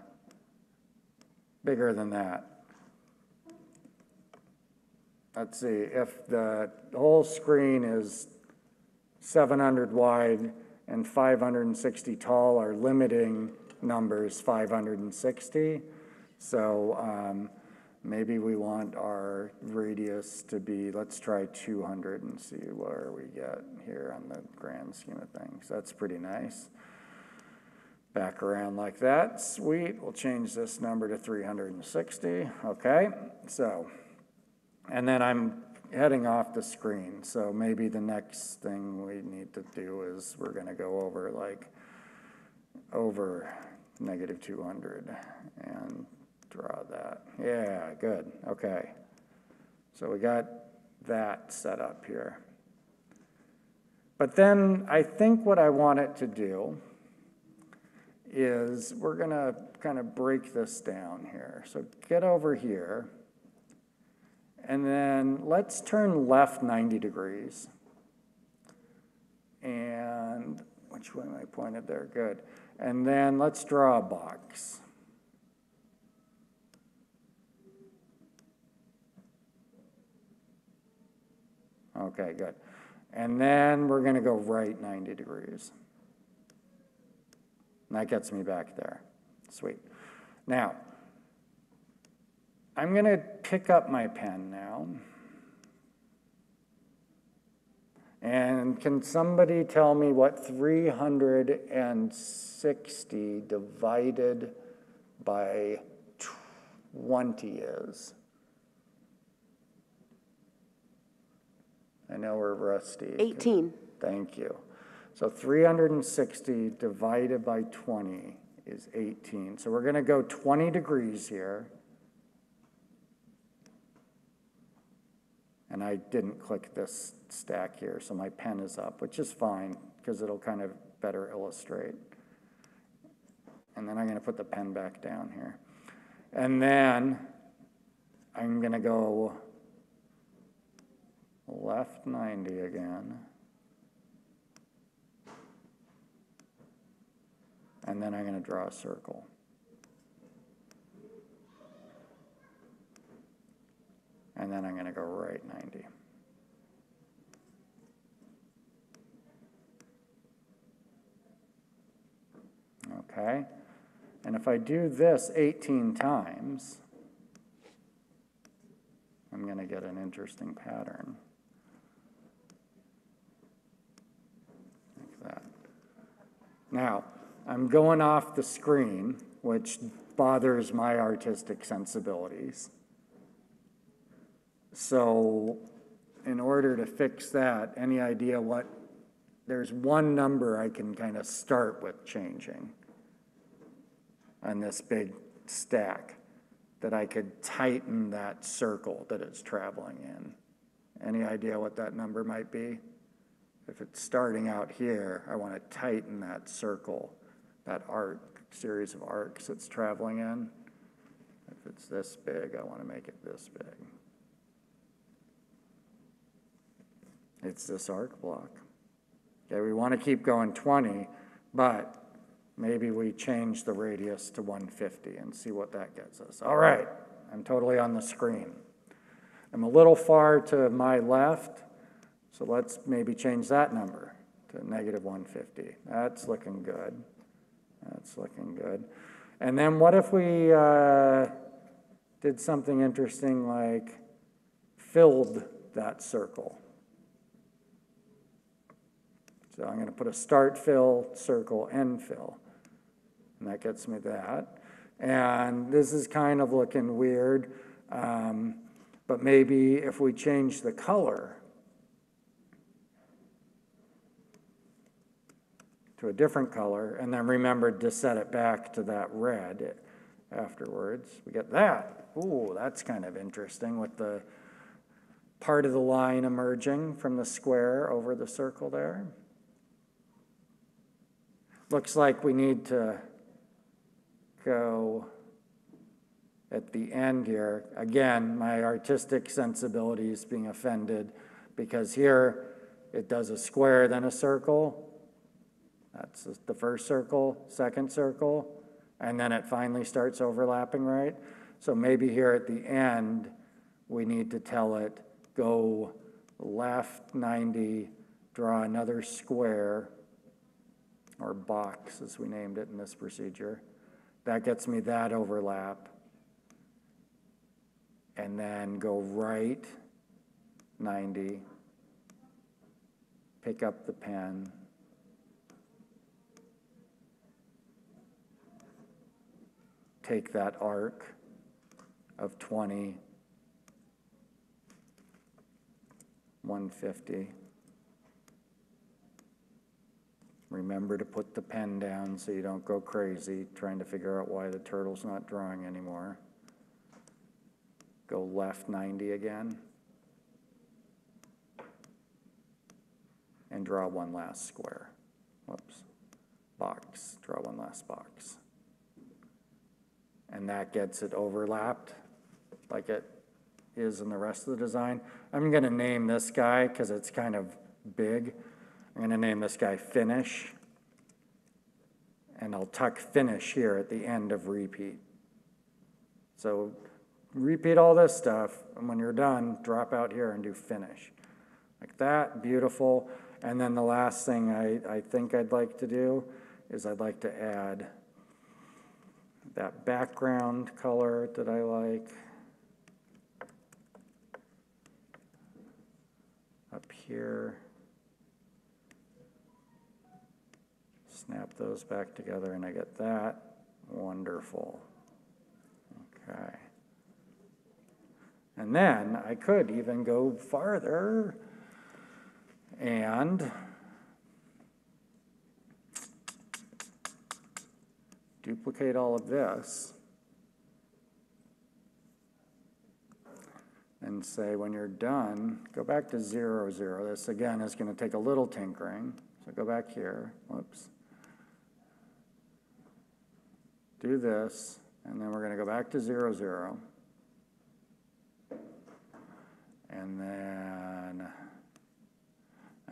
bigger than that. Let's see, if the whole screen is 700 wide and 560 tall, our limiting number is 560. So um, maybe we want our radius to be, let's try 200 and see where we get here on the grand scheme of things. That's pretty nice. Back around like that, sweet. We'll change this number to 360, okay? So, and then I'm heading off the screen, so maybe the next thing we need to do is we're gonna go over like, over negative 200 and draw that. Yeah, good, okay. So we got that set up here. But then I think what I want it to do is we're gonna kind of break this down here. So get over here. And then let's turn left 90 degrees. And which way am I pointed there? Good. And then let's draw a box. Okay, good. And then we're going to go right 90 degrees. And that gets me back there. Sweet. Now, I'm going to pick up my pen now. And can somebody tell me what 360 divided by 20 is? I know we're rusty. 18. Thank you. So 360 divided by 20 is 18. So we're going to go 20 degrees here. And I didn't click this stack here, so my pen is up, which is fine because it'll kind of better illustrate. And then I'm going to put the pen back down here. And then I'm going to go left 90 again. And then I'm going to draw a circle. And then I'm going to go right 90. Okay? And if I do this 18 times, I'm going to get an interesting pattern. Like that. Now, I'm going off the screen, which bothers my artistic sensibilities. So, in order to fix that, any idea what, there's one number I can kind of start with changing on this big stack that I could tighten that circle that it's traveling in. Any idea what that number might be? If it's starting out here, I want to tighten that circle, that arc, series of arcs it's traveling in. If it's this big, I want to make it this big. It's this arc block. Okay, we want to keep going 20, but maybe we change the radius to 150 and see what that gets us. All right, I'm totally on the screen. I'm a little far to my left, so let's maybe change that number to negative 150. That's looking good. That's looking good. And then what if we uh, did something interesting like filled that circle? So I'm going to put a start fill, circle, end fill. And that gets me that. And this is kind of looking weird, um, but maybe if we change the color to a different color, and then remembered to set it back to that red afterwards, we get that. Ooh, that's kind of interesting with the part of the line emerging from the square over the circle there. Looks like we need to go at the end here. Again, my artistic sensibilities being offended because here it does a square, then a circle. That's the first circle, second circle, and then it finally starts overlapping, right? So maybe here at the end, we need to tell it, go left 90, draw another square, or box, as we named it in this procedure. That gets me that overlap. And then go right 90, pick up the pen. Take that arc of 20, 150. Remember to put the pen down so you don't go crazy trying to figure out why the turtle's not drawing anymore. Go left 90 again. And draw one last square. Whoops. Box. Draw one last box. And that gets it overlapped like it is in the rest of the design. I'm going to name this guy because it's kind of big. I'm gonna name this guy Finish. And I'll tuck Finish here at the end of repeat. So repeat all this stuff, and when you're done, drop out here and do Finish. Like that, beautiful. And then the last thing I, I think I'd like to do is I'd like to add that background color that I like. Up here. Snap those back together and I get that. Wonderful. Okay. And then I could even go farther and duplicate all of this and say when you're done, go back to zero, zero. This again is going to take a little tinkering. So go back here. Whoops. do this, and then we're going to go back to zero, zero. And then,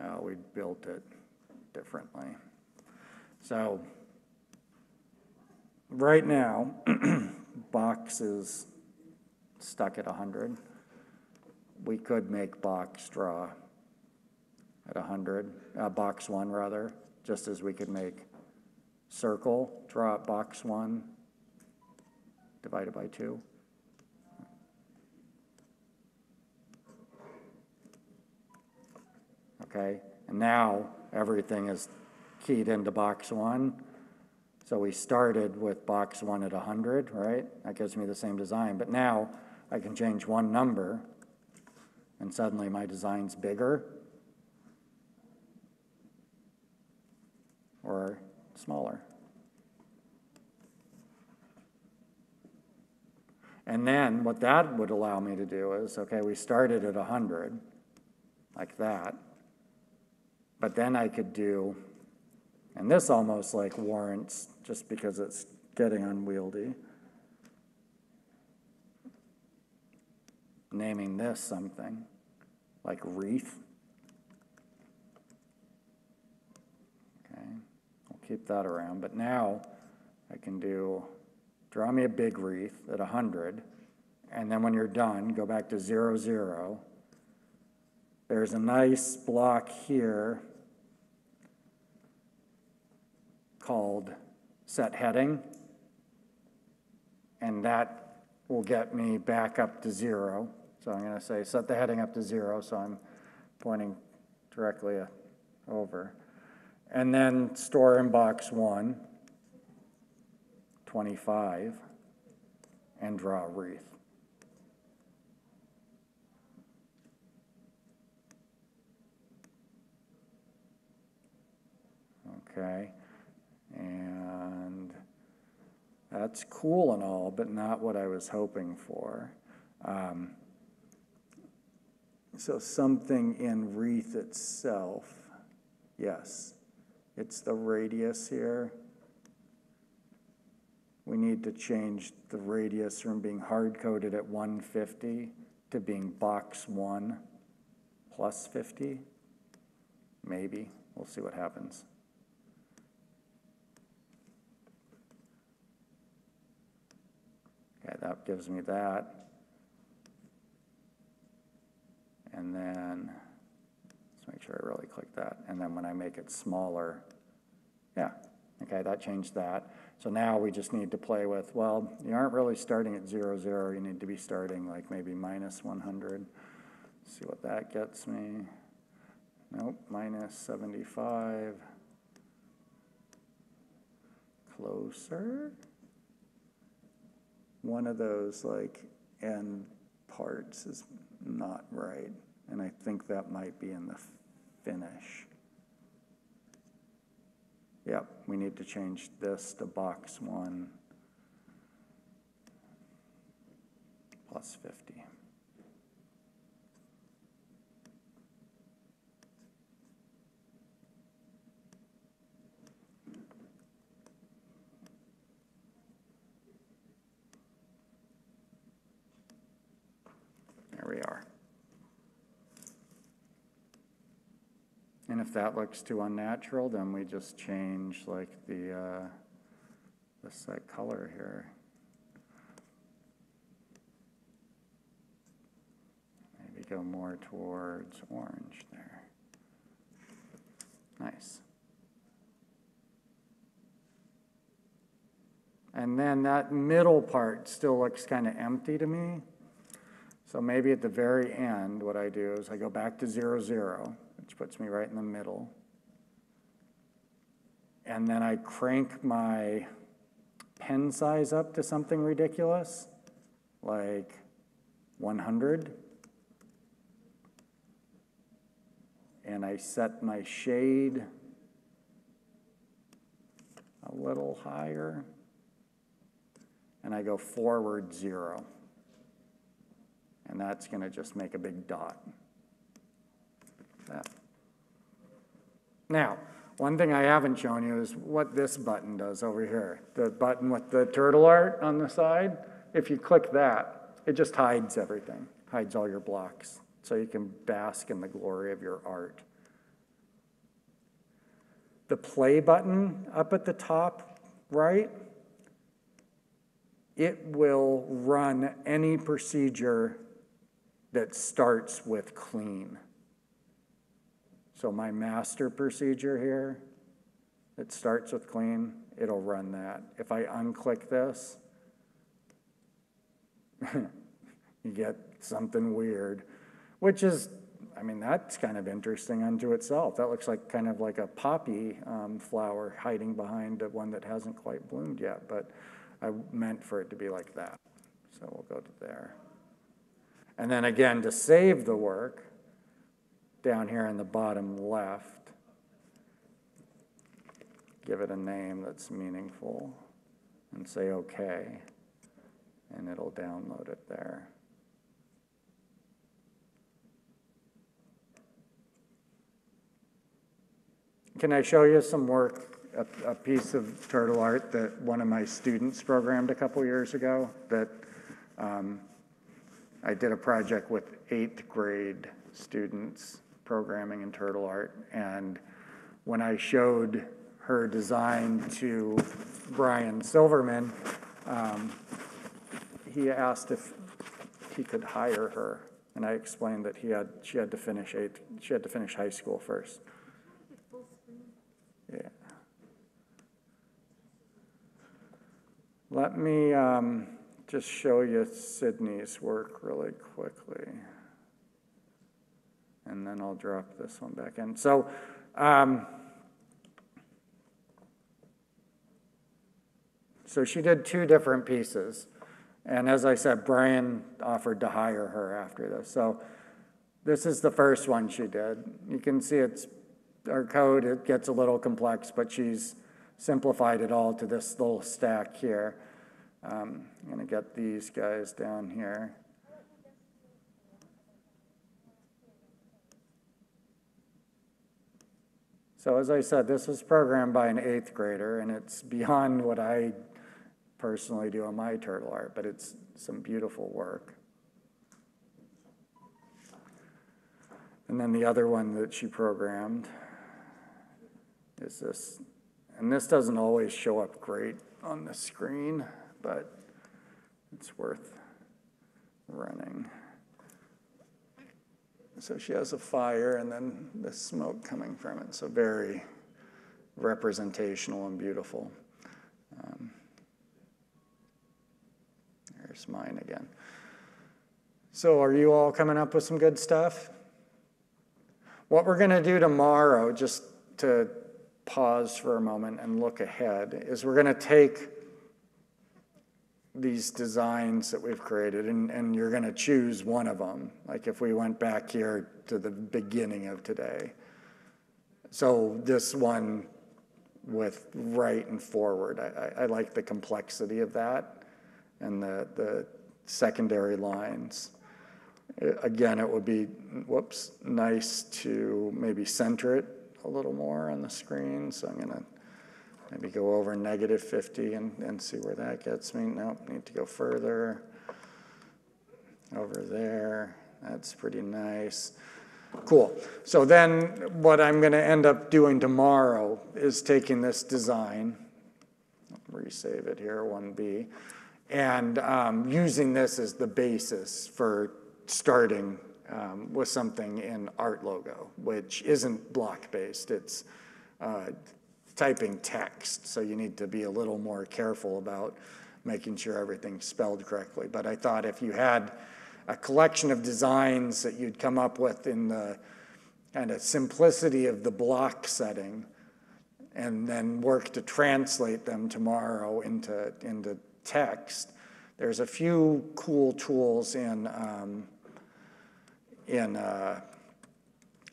oh, we built it differently. So, right now, box is stuck at 100. We could make box draw at 100, uh, box one rather, just as we could make circle, draw out box one, divided by two. Okay, and now everything is keyed into box one. So we started with box one at 100, right? That gives me the same design, but now I can change one number and suddenly my design's bigger or smaller. And then what that would allow me to do is, okay, we started at 100, like that. But then I could do, and this almost like warrants, just because it's getting unwieldy, naming this something like wreath. Okay, we'll keep that around. But now I can do, draw me a big wreath at 100, and then when you're done, go back to zero, zero. There's a nice block here called set heading. And that will get me back up to zero. So I'm going to say set the heading up to zero, so I'm pointing directly uh, over. And then store in box one, 25, and draw a wreath. Okay, and that's cool and all, but not what I was hoping for. Um, so something in wreath itself, yes, it's the radius here. We need to change the radius from being hard-coded at 150 to being box one plus 50. Maybe, we'll see what happens. Okay, that gives me that. And then, let's make sure I really click that. And then when I make it smaller, yeah, okay, that changed that. So now we just need to play with, well, you aren't really starting at zero, zero, you need to be starting like maybe minus one hundred. See what that gets me. Nope, minus seventy-five. Closer one of those like end parts is not right. And I think that might be in the finish. Yep, we need to change this to box one plus 50. There we are. And if that looks too unnatural, then we just change like the, uh, the set color here. Maybe go more towards orange there. Nice. And then that middle part still looks kind of empty to me. So maybe at the very end, what I do is I go back to zero, zero, which puts me right in the middle. And then I crank my pen size up to something ridiculous, like 100. And I set my shade a little higher. And I go forward zero. And that's going to just make a big dot. That. Now, one thing I haven't shown you is what this button does over here. The button with the turtle art on the side, if you click that, it just hides everything, hides all your blocks, so you can bask in the glory of your art. The play button up at the top right, it will run any procedure that starts with clean. So my master procedure here, that starts with clean, it'll run that. If I unclick this, you get something weird, which is, I mean, that's kind of interesting unto itself. That looks like kind of like a poppy um, flower hiding behind one that hasn't quite bloomed yet, but I meant for it to be like that. So we'll go to there. And then again, to save the work, down here in the bottom left, give it a name that's meaningful and say OK, and it'll download it there. Can I show you some work, a, a piece of TurtleArt that one of my students programmed a couple years ago that um, I did a project with eighth grade students programming in TurtleArt. And when I showed her design to Brian Silverman, um, he asked if he could hire her. And I explained that he had, she had to finish eighth, she had to finish high school first. Yeah. Let me um, just show you Sydney's work really quickly. And then I'll drop this one back in. So, um, so she did two different pieces. And as I said, Brian offered to hire her after this. So this is the first one she did. You can see it's, our code, it gets a little complex, but she's simplified it all to this little stack here. Um, I'm gonna get these guys down here. So as I said, this was programmed by an eighth grader, and it's beyond what I personally do on my TurtleArt, but it's some beautiful work. And then the other one that she programmed is this, and this doesn't always show up great on the screen, but it's worth running. So she has a fire and then the smoke coming from it, so very representational and beautiful. Um, There's mine again. So are you all coming up with some good stuff? What we're going to do tomorrow, just to pause for a moment and look ahead, is we're going to take these designs that we've created and, and you're going to choose one of them. Like if we went back here to the beginning of today. So this one with right and forward, I, I, I like the complexity of that and the, the secondary lines. Again, it would be, whoops, nice to maybe center it a little more on the screen. So I'm gonna maybe go over negative 50 and, and see where that gets me. Nope, need to go further. Over there, that's pretty nice. Cool. So then what I'm gonna end up doing tomorrow is taking this design, resave it here, 1B, and um, using this as the basis for starting um, with something in ArtLogo, which isn't block-based. It's uh, typing text, so you need to be a little more careful about making sure everything's spelled correctly. But I thought if you had a collection of designs that you'd come up with in the kind of simplicity of the block setting, and then work to translate them tomorrow into, into text. There's a few cool tools in, um, in uh,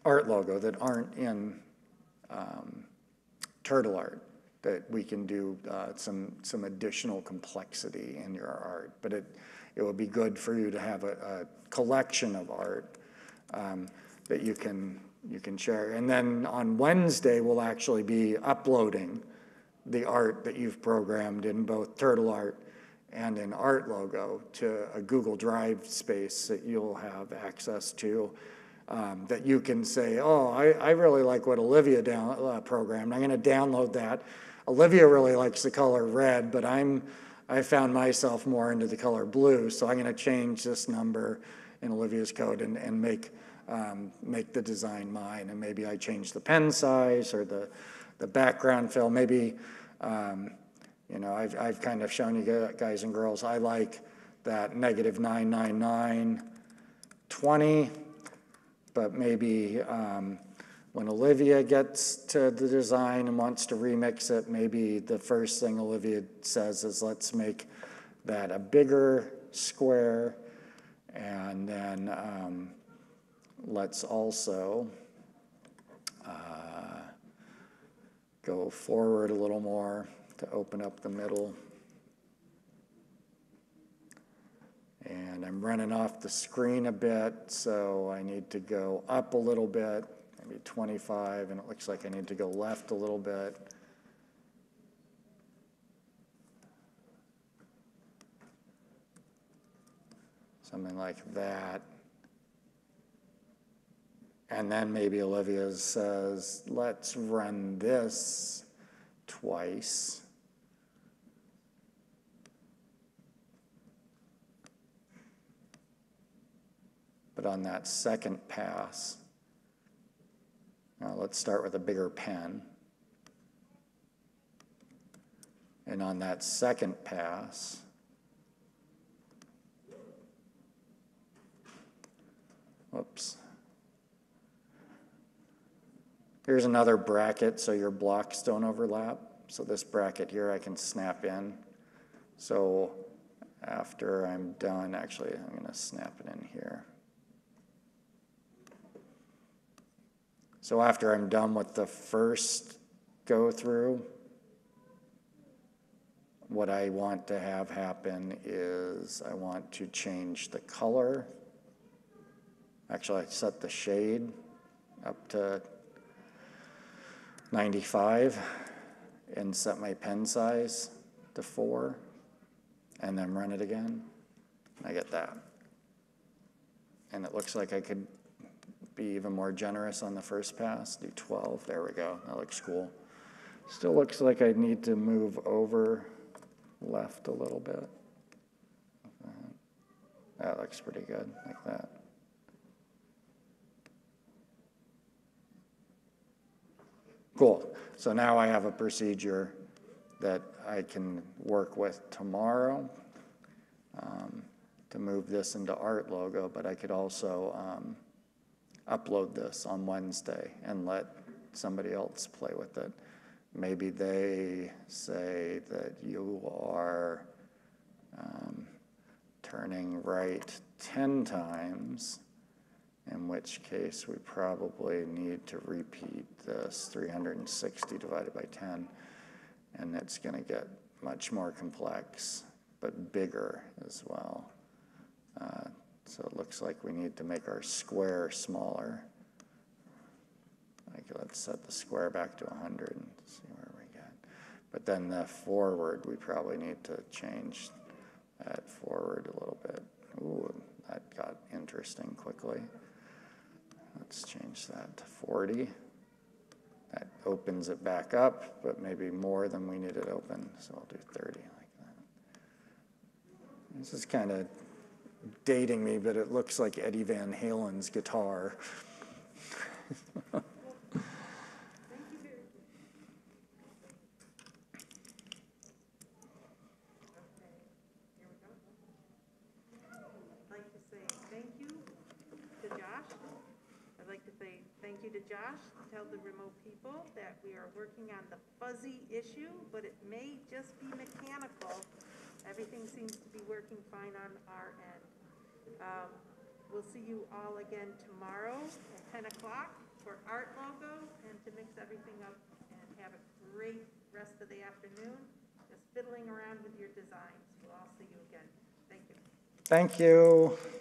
ArtLogo that aren't in um, TurtleArt that we can do uh, some, some additional complexity in your art. But it, it would be good for you to have a, a collection of art um, that you can, you can share. And then on Wednesday, we'll actually be uploading the art that you've programmed in both TurtleArt and in ArtLogo to a Google Drive space that you'll have access to. Um, that you can say, oh, I, I really like what Olivia down, uh, programmed. I'm going to download that. Olivia really likes the color red, but I'm I found myself more into the color blue, so I'm going to change this number in Olivia's code and, and make um, make the design mine. And maybe I change the pen size or the the background fill. Maybe um, you know I've I've kind of shown you guys and girls I like that negative 999 20 but maybe um, when Olivia gets to the design and wants to remix it, maybe the first thing Olivia says is, let's make that a bigger square, and then um, let's also uh, go forward a little more to open up the middle. And I'm running off the screen a bit, so I need to go up a little bit, maybe 25, and it looks like I need to go left a little bit. Something like that. And then maybe Olivia says, let's run this twice. But on that second pass, now let's start with a bigger pen. And on that second pass, whoops. Here's another bracket so your blocks don't overlap. So this bracket here I can snap in. So after I'm done, actually, I'm gonna snap it in here. So after I'm done with the first go through, what I want to have happen is I want to change the color. Actually, I set the shade up to 95 and set my pen size to four and then run it again. I get that. And it looks like I could be even more generous on the first pass, do 12. There we go. That looks cool. Still looks like I need to move over left a little bit. That looks pretty good, like that. Cool. So now I have a procedure that I can work with tomorrow um, to move this into ArtLogo, but I could also um, upload this on Wednesday and let somebody else play with it. Maybe they say that you are um, turning right 10 times, in which case we probably need to repeat this 360 divided by 10. And it's going to get much more complex, but bigger as well. Uh, so it looks like we need to make our square smaller. Like, let's set the square back to 100 and see where we get. But then the forward, we probably need to change that forward a little bit. Ooh, that got interesting quickly. Let's change that to 40. That opens it back up, but maybe more than we need it open, so I'll do 30 like that. This is kind of dating me, but it looks like Eddie Van Halen's guitar. I'd like to say thank you to Josh. I'd like to say thank you to Josh. Tell the remote people that we are working on the fuzzy issue, but it may just be mechanical. Everything seems to be working fine on our end. Um, We'll see you all again tomorrow at 10 o'clock for ArtLogo and to mix everything up and have a great rest of the afternoon, just fiddling around with your designs. We'll all see you again. Thank you. Thank you.